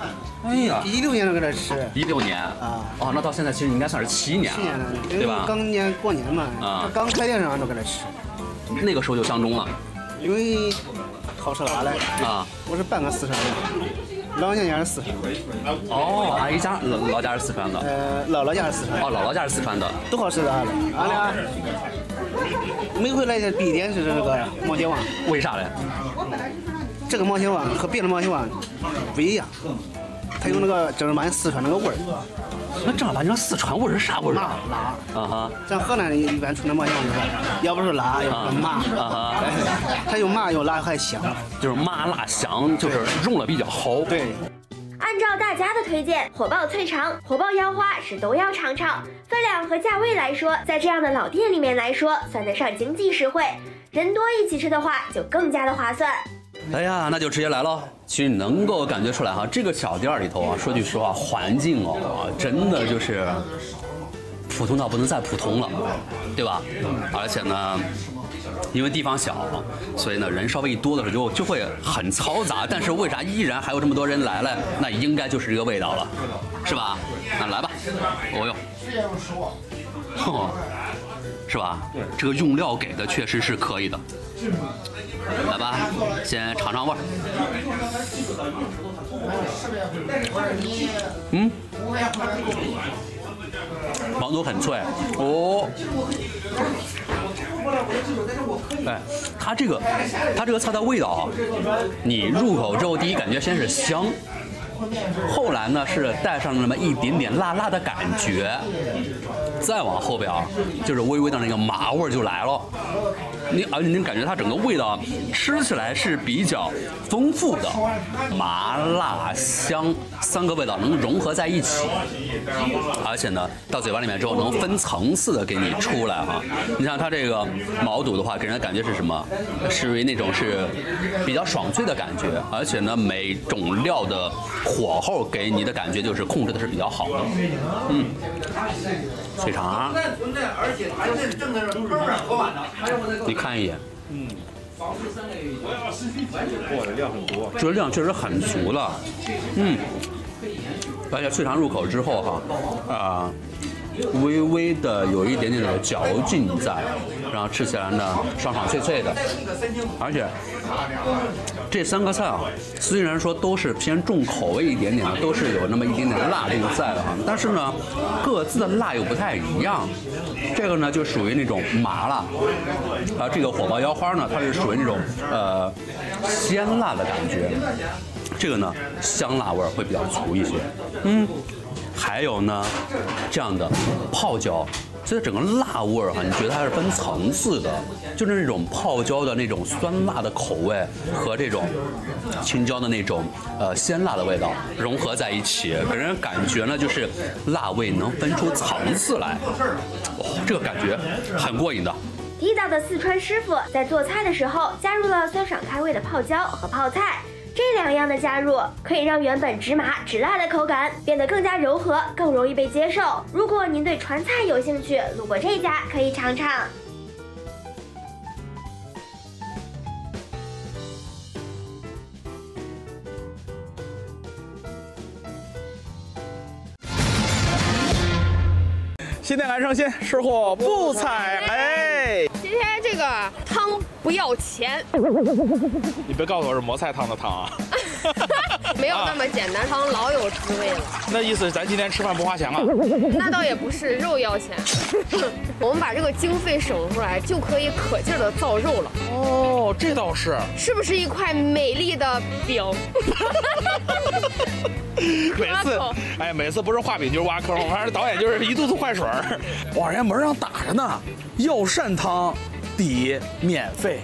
哎呀，一六年就搁这吃。一六年啊，哦，那到现在其实应该算是七年了，七年了，对吧？刚年过年嘛，啊刚开店上都搁这吃。那个时候就相中了。因为好吃辣的。啊，我是半个四川人，老娘家是四川。哦，阿姨家老老家是四川的。呃，姥姥家是四川。哦，姥姥家是四川的。都好吃辣的。俺俩每回来的必点是这个毛血旺。为啥嘞？这个毛血旺和别的毛血旺不一样，它有那个正儿八经四川那个味儿。那正儿八经四川味儿是啥味儿辣辣。啊哈。咱河南的一般出那毛血旺就是，要不是辣，要不是麻。啊哈。它又麻又辣还香。就是麻辣香，就是融的比较好。对。按照大家的推荐，火爆脆肠、火爆腰花是都要尝尝。分量和价位来说，在这样的老店里面来说，算得上经济实惠。人多一起吃的话，就更加的划算。哎呀，那就直接来喽。其实能够感觉出来哈，这个小店里头啊，说句实话，环境哦，真的就是普通到不能再普通了，对吧？而且呢。因为地方小，所以呢人稍微一多的时候就就会很嘈杂。但是为啥依然还有这么多人来了？那应该就是这个味道了，是吧？那来吧，哦哟，哼，是吧？这个用料给的确实是可以的。来吧，先尝尝味儿。嗯，毛肚很脆哦。哎，它这个，它这个菜的味道啊，你入口之后第一感觉先是香，后来呢是带上那么一点点辣辣的感觉，再往后边啊就是微微的那个麻味就来了。你而且你感觉它整个味道吃起来是比较丰富的，麻辣香三个味道能融合在一起，而且呢到嘴巴里面之后能分层次的给你出来哈。你像它这个毛肚的话，给人的感觉是什么？属于那种是比较爽脆的感觉，而且呢每种料的火候给你的感觉就是控制的是比较好的。嗯，脆肠。你看一眼，嗯，哇，这量很多，这量确实很足了，嗯，而且脆肠入口之后哈，啊。微微的有一点点的嚼劲在，然后吃起来呢爽爽脆脆的，而且这三个菜啊，虽然说都是偏重口味一点点的，都是有那么一点点辣度在的哈，但是呢各自的辣又不太一样。这个呢就属于那种麻辣，啊这个火爆腰花呢它是属于那种呃鲜辣的感觉，这个呢香辣味会比较足一些，嗯。还有呢，这样的泡椒，所以整个辣味儿哈，你觉得它是分层次的，就是那种泡椒的那种酸辣的口味和这种青椒的那种呃鲜辣的味道融合在一起，给人感觉呢就是辣味能分出层次来，哇，这个感觉很过瘾的。地道的四川师傅在做菜的时候加入了酸爽开胃的泡椒和泡菜。这两样的加入，可以让原本直麻直辣的口感变得更加柔和，更容易被接受。如果您对川菜有兴趣，路过这家可以尝尝。新店来上线，吃货不踩雷。今天这个汤不要钱，你别告诉我是磨菜汤的汤啊！没有那么简单，汤老有滋味了。那意思咱今天吃饭不花钱啊？那倒也不是，肉要钱。我们把这个经费省出来，就可以可劲儿的造肉了。哦，这倒是。是不是一块美丽的饼？每次，哎，每次不是画饼就是挖坑，反正导演就是一肚子坏水儿。哇，人家门上打着呢，药膳汤底免费。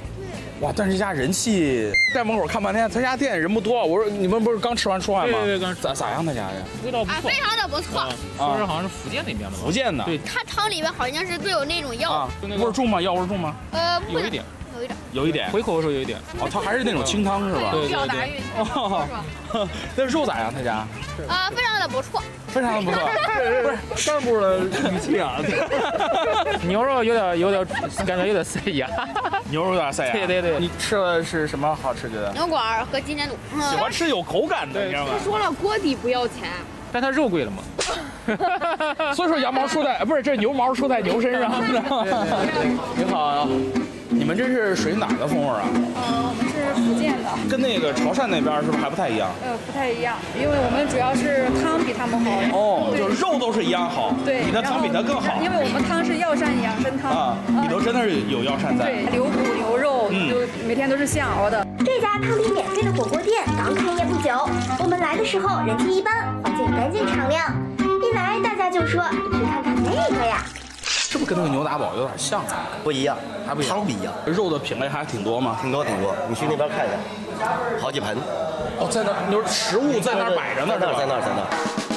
哇，但是这家人气在门口看半天，他家店人不多。我说你们不是刚吃完吃饭吗？对对对，咋咋样？他家的味道不错，啊非常的不错。说是好像是福建那边的，福建的。对，他汤里面好像是都有那种药，味重吗？药味重吗？呃，有一点。有一点，有一点，回口的时候有一点。哦，它还是那种清汤是吧？对对对。哦，那肉咋样？他家？啊，非常的不错。非常的不错。不是干部的语气啊。牛肉有点有点，感觉有点塞牙。牛肉有点塞牙。对对对。你吃的是什么好吃的？牛管和金针肚。喜欢吃有口感的，你知道吗？说了锅底不要钱，但它肉贵了嘛。所以说羊毛出在不是这牛毛出在牛身上。你好。你们这是属于哪个风味啊？嗯，我们是福建的，跟那个潮汕那边是不是还不太一样？呃，不太一样，因为我们主要是汤比他们好。哦，就是肉都是一样好，对，你的汤比他更好因为我们汤是药膳养生汤啊，里头真的是有药膳在。对，牛骨、牛肉，嗯就每天都是现熬的。这家汤底免费的火锅店刚开业不久，我们来的时候人气一般，环境干净敞亮。一来大家就说你去看看那个呀，是不是跟那个牛杂煲有点像啊？不一样，还不一样，汤不一样，肉的品类还挺多吗？挺多挺多，你去那边看一下，好几盆。哦，在那儿，就是食物在那摆着呢，在那？在那儿，在那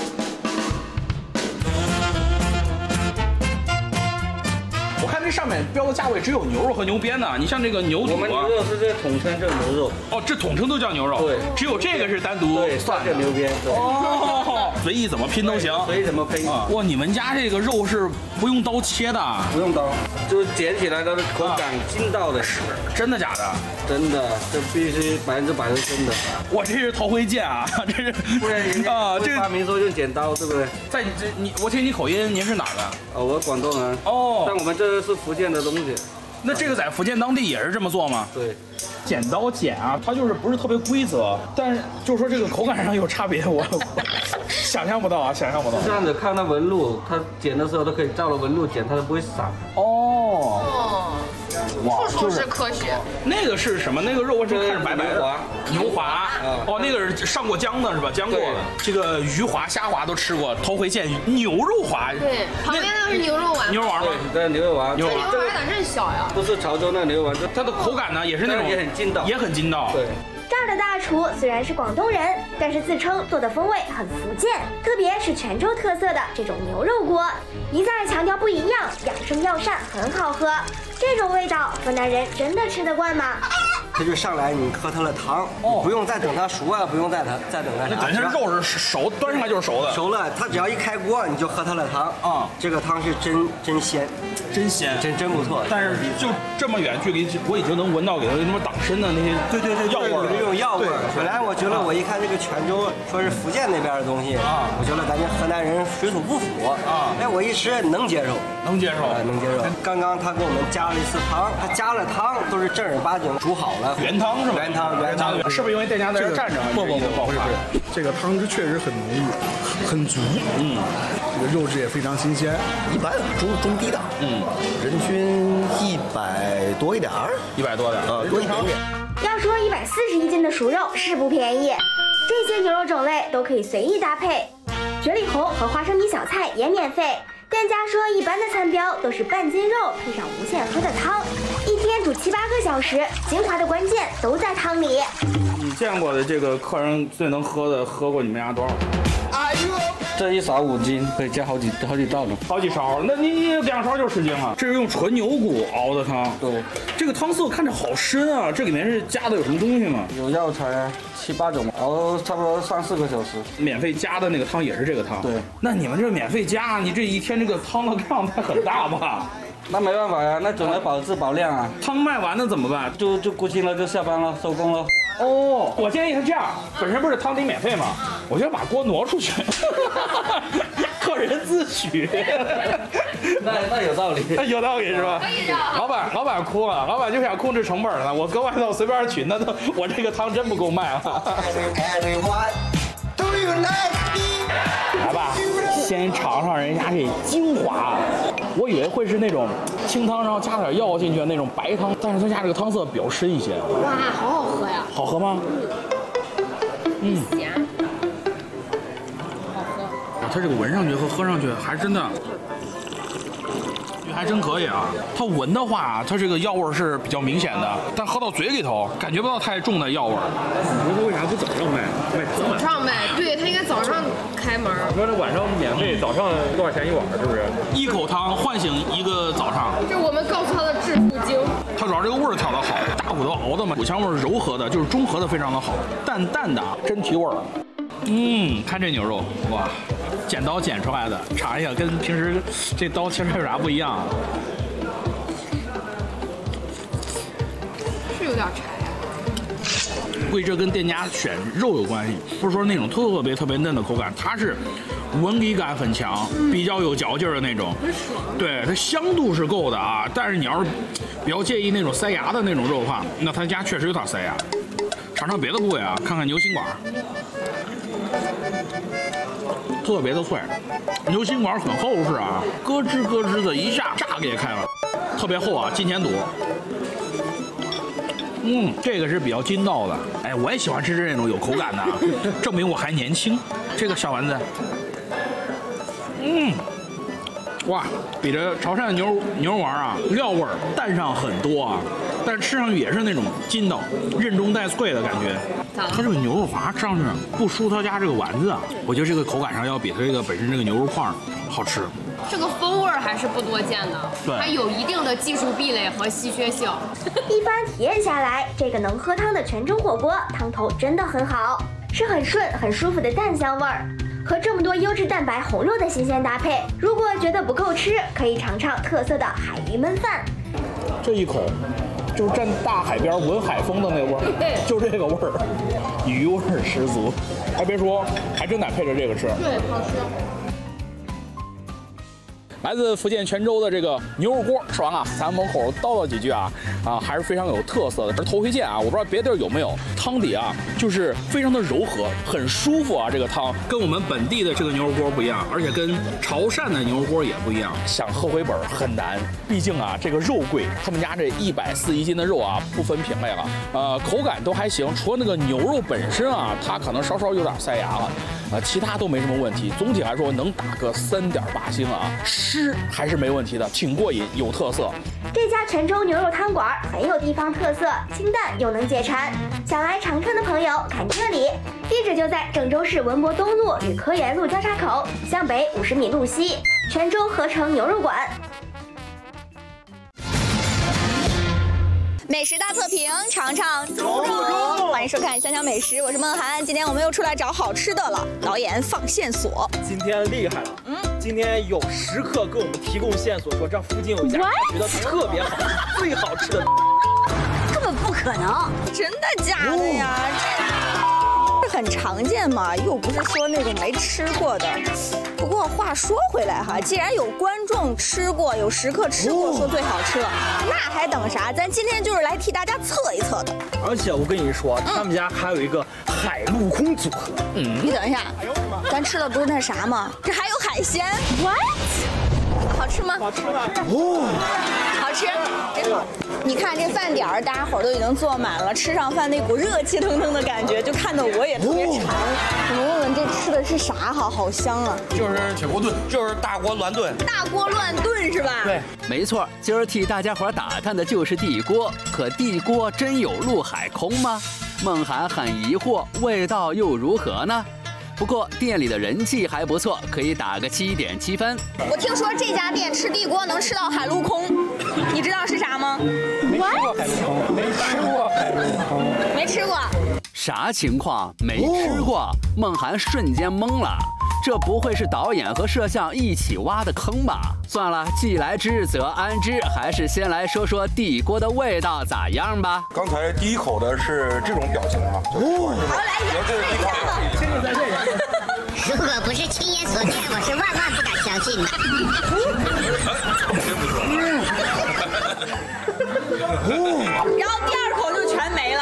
我看这上面标的价位只有牛肉和牛鞭呢，你像这个牛肚啊，我们牛肉是这统称叫牛肉，哦，这统称都叫牛肉，对，只有这个是单独对，算这牛鞭，哦，随意怎么拼都行，随意怎么拼啊！哇，你们家这个肉是不用刀切的？不用刀，就是捡起来它的口感筋道的，屎真的假的？真的，这必须百分之百是真的。我这是头回见啊，这是不然人家啊，这发明说用剪刀，对不对？在你这你，我听你口音，您是哪儿的？哦，我广东人。哦，但我们这是福建的东西。那这个在福建当地也是这么做吗？对，剪刀剪啊，它就是不是特别规则，但是就是说这个口感上有差别，我 想象不到啊，想象不到。这样子看它纹路，它剪的时候都可以照着纹路剪，它都不会散。哦，哇，处处是科学。那个是什么？那个肉我是看着白白的，牛滑，哦，那个是上过浆的是吧？浆过的。这个鱼滑、虾滑都吃过，头回见牛肉滑。对，旁边那个是牛肉丸。牛肉丸吗？对，牛肉丸。这牛肉丸咋这么小呀？不是潮州那牛肉丸，它的口感呢也是那种也很筋道，也很筋道。对。这儿的大厨虽然是广东人，但是自称做的风味很福建，特别是泉州特色的这种牛肉锅，一再强调不一样，养生药膳很好喝。这种味道，河南人真的吃得惯吗？他就上来，你喝它的汤，不用再等他熟啊，不用再它再等它啥。那等于肉是熟，端上来就是熟的。熟了，他只要一开锅，你就喝他的汤啊。这个汤是真真鲜，真鲜，真真不错。但是就这么远距离，我已经能闻到给它什么党参的那些对对对药味儿，这种药味儿。本来我觉得我一看这个泉州说是福建那边的东西啊，我觉得咱这河南人水土不服啊。哎，我一吃能接受，能接受，能接受。刚刚他给我们加了一次汤，他加了汤都是正儿八经煮好了，原汤是吧？原汤原汤，是不是因为店家在这站着？不不不不是，这个汤汁确实很浓郁，很足，嗯，这个肉质也非常新鲜，一般中中低档，嗯，人均一百多一点儿，一百多点儿，呃，多一点点。要说一百四十一斤的熟肉是不便宜，这些牛肉种类都可以随意搭配，雪里红和花生米小菜也免费。店家说，一般的餐标都是半斤肉配上无限喝的汤，一天煮七八个小时，精华的关键都在汤里。你见过的这个客人最能喝的，喝过你们家多少？这一勺五斤，可以加好几好几道呢，好几勺。那你你两勺就十斤了。这是用纯牛骨熬的汤。对，这个汤色看着好深啊，这里面是加的有什么东西吗？有药材七八种，熬差不多三四个小时。免费加的那个汤也是这个汤。对，那你们这免费加，你这一天这个汤的量太很大吧？那没办法呀，那只能保质保量啊。汤卖完了怎么办？就就估计了，就下班了，收工了。哦，我建议是这样，本身不是汤底免费吗？我就把锅挪出去，客人自取。那那有道理，那有道理是吧？老板，老板哭了，老板就想控制成本了。我搁外头随便取，那都我这个汤真不够卖了。来吧，先尝尝人家这精华。我以为会是那种清汤，然后加点药进去的那种白汤，但是他家这个汤色比较深一些。哇，好好喝呀！好喝吗？嗯。咸。好喝。它这个闻上去和喝上去还真的。还真可以啊！它闻的话，它这个药味是比较明显的，但喝到嘴里头感觉不到太重的药味儿。你说他为啥不早上卖？卖早上卖，对它应该早上开门。你说这晚上免费，早上多少钱一碗？是不是？一口汤唤醒一个早上。这是我们告诉他的致富经。它主要这个味儿调的好，大骨头熬的嘛，骨香味儿柔和的，就是中和的非常的好，淡淡的，真提味儿。嗯，看这牛肉，哇，剪刀剪出来的，尝一下，跟平时这刀切出来有啥不一样？是有点柴。估计这跟店家选肉有关系，不是说那种特别特别嫩的口感，它是纹理感很强，比较有嚼劲儿的那种。对，它香度是够的啊，但是你要是比较介意那种塞牙的那种肉的话，那他家确实有点塞牙。尝尝别的部位啊，看看牛心管，特别的脆，牛心管很厚实啊，咯吱咯吱的一下炸裂开了，特别厚啊，金钱肚。嗯，这个是比较筋道的。哎，我也喜欢吃这种有口感的，证明我还年轻。这个小丸子，嗯，哇，比这潮汕的牛牛肉丸啊，料味淡上很多啊，但是吃上去也是那种筋道、韧中带脆的感觉。它这个牛肉滑吃上去不输他家这个丸子啊，我觉得这个口感上要比它这个本身这个牛肉块好吃。这个风味儿还是不多见的，对还有一定的技术壁垒和稀缺性。一番体验下来，这个能喝汤的泉州火锅汤头真的很好，是很顺、很舒服的蛋香味儿，和这么多优质蛋白红肉的新鲜搭配。如果觉得不够吃，可以尝尝特色的海鱼焖饭。这一口，就是站大海边闻海风的那味儿，就这个味儿，鱼味儿十足。还别说，还真得配着这个吃。对，好吃。来自福建泉州的这个牛肉锅，吃完啊，咱门口叨叨几句啊，啊，还是非常有特色的。这头回见啊，我不知道别的地儿有没有，汤底啊，就是非常的柔和，很舒服啊。这个汤跟我们本地的这个牛肉锅不一样，而且跟潮汕的牛肉锅也不一样。想喝回本很难，毕竟啊，这个肉贵，他们家这一百四一斤的肉啊，不分品类了，呃，口感都还行，除了那个牛肉本身啊，它可能稍稍有点塞牙了，啊，其他都没什么问题。总体来说能打个三点八星啊，吃还是没问题的，挺过瘾，有特色。这家泉州牛肉汤馆很有地方特色，清淡又能解馋。想来长春的朋友看这里，地址就在郑州市文博东路与科研路交叉口，向北五十米路西，泉州合成牛肉馆。美食大测评，尝尝猪肉。欢迎收看《香香美食》，我是梦涵。今天我们又出来找好吃的了。导演放线索，今天厉害了，嗯，今天有食客给我们提供线索，说这附近有一家觉得特别好，最好吃的，根本不可能，真的假的呀？很常见嘛，又不是说那种没吃过的。不过话说回来哈，既然有观众吃过，有食客吃过，说最好吃了，那还等啥？咱今天就是来替大家测一测的。而且我跟你说，他们家还有一个海陆空组合，嗯，你等一下，咱吃的不是那啥吗？这还有海鲜，what？好吃吗？好吃吗？哦，好吃，真好。你看这饭点儿，大家伙儿都已经坐满了，吃上饭那股热气腾腾的感觉，就看得我也特别馋。你们问问这吃的是啥哈？好香啊！就是铁锅炖，就是大锅乱炖。大锅乱炖是吧？对，没错，今儿替大家伙打探的就是地锅。可地锅真有陆海空吗？梦涵很疑惑，味道又如何呢？不过店里的人气还不错，可以打个七点七分。我听说这家店吃地锅能吃到海陆空，你知道是啥吗？没吃过海陆空，没吃过海陆空，没吃过。啥情况？没吃过？梦涵瞬间懵了。这不会是导演和摄像一起挖的坑吧？算了，既来之则安之，还是先来说说地锅的味道咋样吧。刚才第一口的是这种表情啊，来一这是第一口，亲自在这里。如果不是亲眼所见，我是万万不敢相信的。然后第二口就全没了，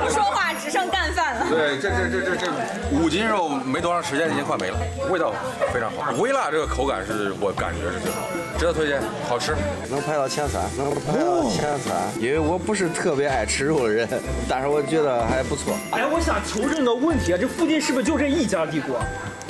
不说话只剩干饭了。对，这这这这这五斤肉没多长时间已经快没了，味道非常好。微辣这个口感是我感觉是最好的，值得推荐，好吃。能排到前三，能排到前三。因为我不是特别爱吃肉的人，但是我觉得还不错。哎，我想求证个问题啊，这附近是不是就这一家地锅？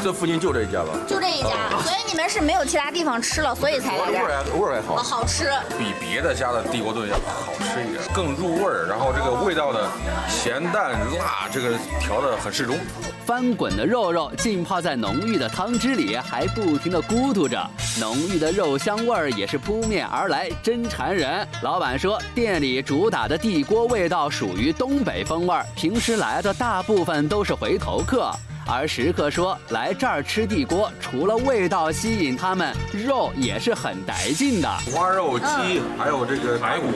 这附近就这一家吧。就这一家，所以你们是没有其他地方吃了，所以才来这味儿儿。还味儿还好，哦好吃。比别的家的地锅炖要好吃一点，更入味儿，然后这个味道的咸淡辣，这个调的很适中。翻滚的肉肉浸泡在浓郁的汤汁里，还不停地咕嘟着，浓郁的肉香味儿也是扑面而来，真馋人。老板说，店里主打的地锅味道属于东北风味儿，平时来的大部分都是回头客。而食客说，来这儿吃地锅，除了味道吸引他们，肉也是很带劲的。五花肉、鸡，还有这个排骨，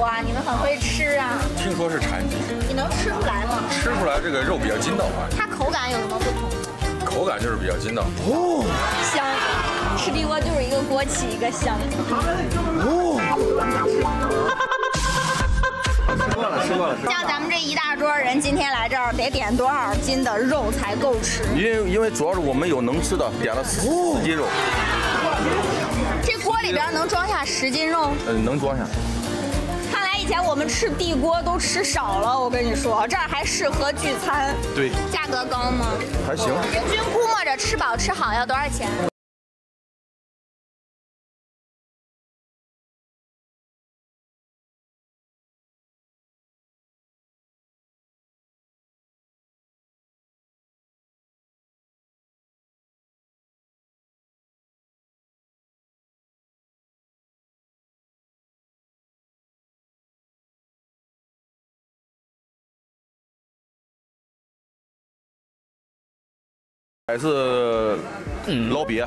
哇，你们很会吃啊！听说是产地，你能吃出来吗？吃出来这个肉比较筋道啊，它口感有什么不同？口感就是比较筋道。哦，香，吃地锅就是一个锅气一个香。吃过了，吃过了。像咱们这一大桌人今天来这儿，得点多少斤的肉才够吃？因为因为主要是我们有能吃的，点了十斤肉。这锅里边能装下十斤肉？嗯，能装下。看来以前我们吃地锅都吃少了，我跟你说，这儿还适合聚餐。对。价格高吗？还行。平均估摸着吃饱吃好要多少钱？还是老鳖。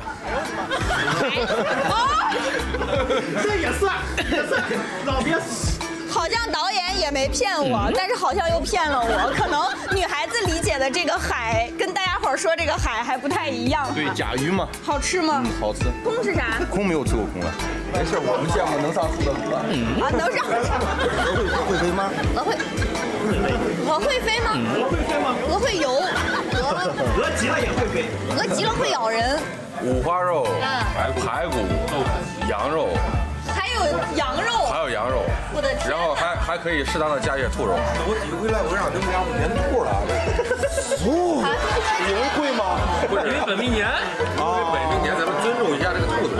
这也算，也算老鳖。好像导演也没骗我，但是好像又骗了我。可能女孩子理解的这个海，跟大家伙儿说这个海还不太一样。对，甲鱼嘛。好吃吗？嗯，好吃。空是啥？空没有吃过空了。没事，我们见过能上树的鹅。啊，能上。鹅 会飞吗？鹅会。鹅会飞吗？鹅会飞吗？鹅会游。鹅鹅急了也会飞。鹅急了会咬人。五花肉、排骨、羊肉，还有羊肉，还有羊肉。我的天！然后还还可以适当的加一些兔肉。我几回来，我让你们家连兔了。哦，你们会吗？不是，因为本命年，因为本命年，咱们尊重一下这个兔子。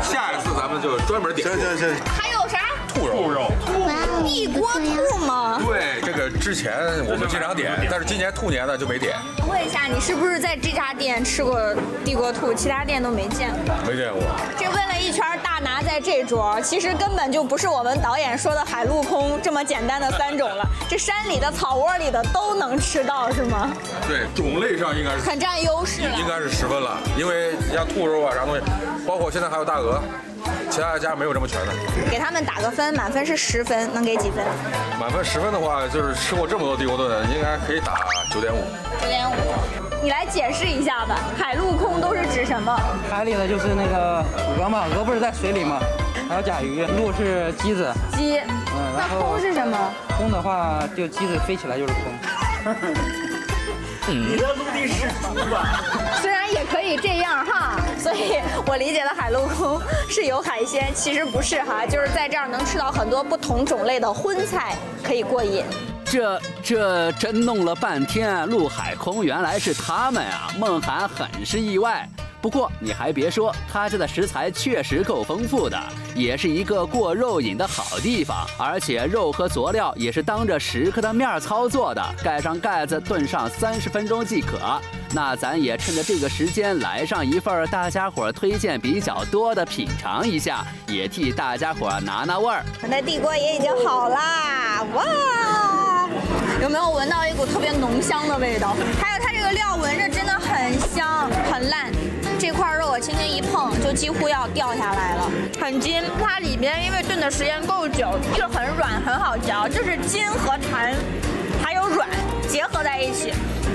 下一次咱们就专门点。行行行。还有啥？兔肉。兔肉。地锅兔吗？对，这个之前我们经常点，但是今年兔年呢就没点。问一下，你是不是在这家店吃过地锅兔，其他店都没见过？没见过。这问了一圈，大拿在这桌，其实根本就不是我们导演说的海陆空这么简单的三种了。这山里的、草窝里的都能吃到，是吗？对，种类上应该是很占优势，应该是十分了。因为像兔肉啊啥东西，包括现在还有大鹅，其他家没有这么全的。给他们打个分，满分是十分，能给几分？满分十分的话，就是吃过这么多地锅炖的，应该可以打九点五。九点五，你来解释一下吧。海陆空都是指什么？海里的就是那个鹅嘛，鹅不是在水里吗？还有甲鱼，陆是鸡子。鸡。嗯，那空是什么？空的话，就鸡子飞起来就是空。你这陆地是猪吧？虽然也可以这样哈，所以我理解的海陆空是有海鲜，其实不是哈，就是在这儿能吃到很多不同种类的荤菜，可以过瘾。这这真弄了半天，陆海空原来是他们啊！梦涵很是意外。不过你还别说，他家的食材确实够丰富的，也是一个过肉瘾的好地方。而且肉和佐料也是当着食客的面操作的，盖上盖子炖上三十分钟即可。那咱也趁着这个时间来上一份大家伙推荐比较多的，品尝一下，也替大家伙拿拿味儿。我的地锅也已经好啦，哇！有没有闻到一股特别浓香的味道？还有它这个料闻着真的很香，很烂。这块肉我轻轻一碰就几乎要掉下来了，很筋。它里边因为炖的时间够久，就很软，很好嚼。就是筋和弹，还有软结合在一起。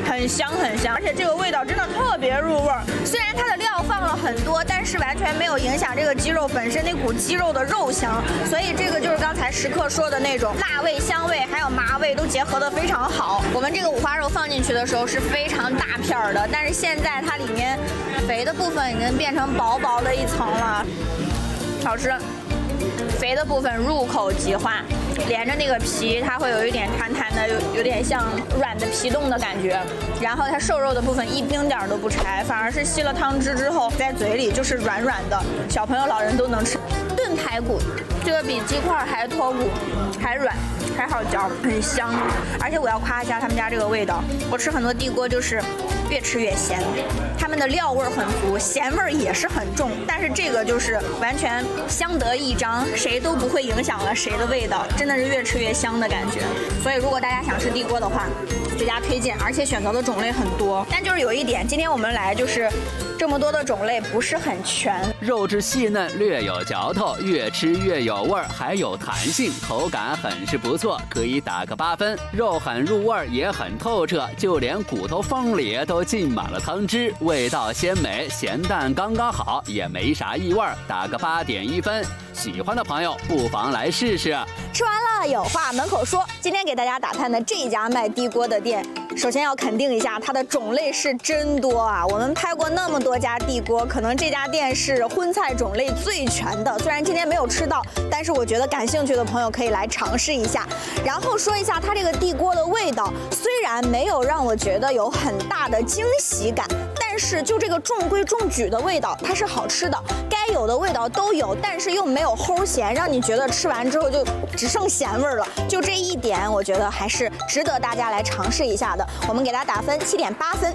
很香很香，而且这个味道真的特别入味儿。虽然它的料放了很多，但是完全没有影响这个鸡肉本身那股鸡肉的肉香。所以这个就是刚才食客说的那种辣味、香味还有麻味都结合的非常好。我们这个五花肉放进去的时候是非常大片儿的，但是现在它里面肥的部分已经变成薄薄的一层了，好吃。肥的部分入口即化，连着那个皮，它会有一点弹弹的，有有点像软的皮冻的感觉。然后它瘦肉的部分一丁点儿都不柴，反而是吸了汤汁之后，在嘴里就是软软的，小朋友、老人都能吃。炖排骨，这个比鸡块还脱骨，还软，还好嚼，很香。而且我要夸一下他们家这个味道，我吃很多地锅就是越吃越咸，他们的料味儿很足，咸味儿也是很重，但是这个就是完全相得益彰，谁都不会影响了谁的味道，真的是越吃越香的感觉。所以如果大家想吃地锅的话，这家推荐，而且选择的种类很多。但就是有一点，今天我们来就是这么多的种类不是很全，肉质细嫩，略有嚼头，越吃越有味儿，还有弹性，口感很是不错，可以打个八分。肉很入味儿，也很透彻，就连骨头缝里都浸满了汤汁，味道鲜美，咸淡刚刚好，也没啥异味儿，打个八点一分。喜欢的朋友不妨来试试。吃完了，有话门口说。今天给大家打探的这家卖地锅的店，首先要肯定一下它的种类是真多啊！我们拍过那么多家地锅，可能这家店是荤菜种类最全的。虽然今天没有吃到，但是我觉得感兴趣的朋友可以来尝试一下。然后说一下它这个地锅的味道，虽然没有让我觉得有很大的惊喜感，是就这个中规中矩的味道，它是好吃的，该有的味道都有，但是又没有齁咸，让你觉得吃完之后就只剩咸味了。就这一点，我觉得还是值得大家来尝试一下的。我们给它打分七点八分。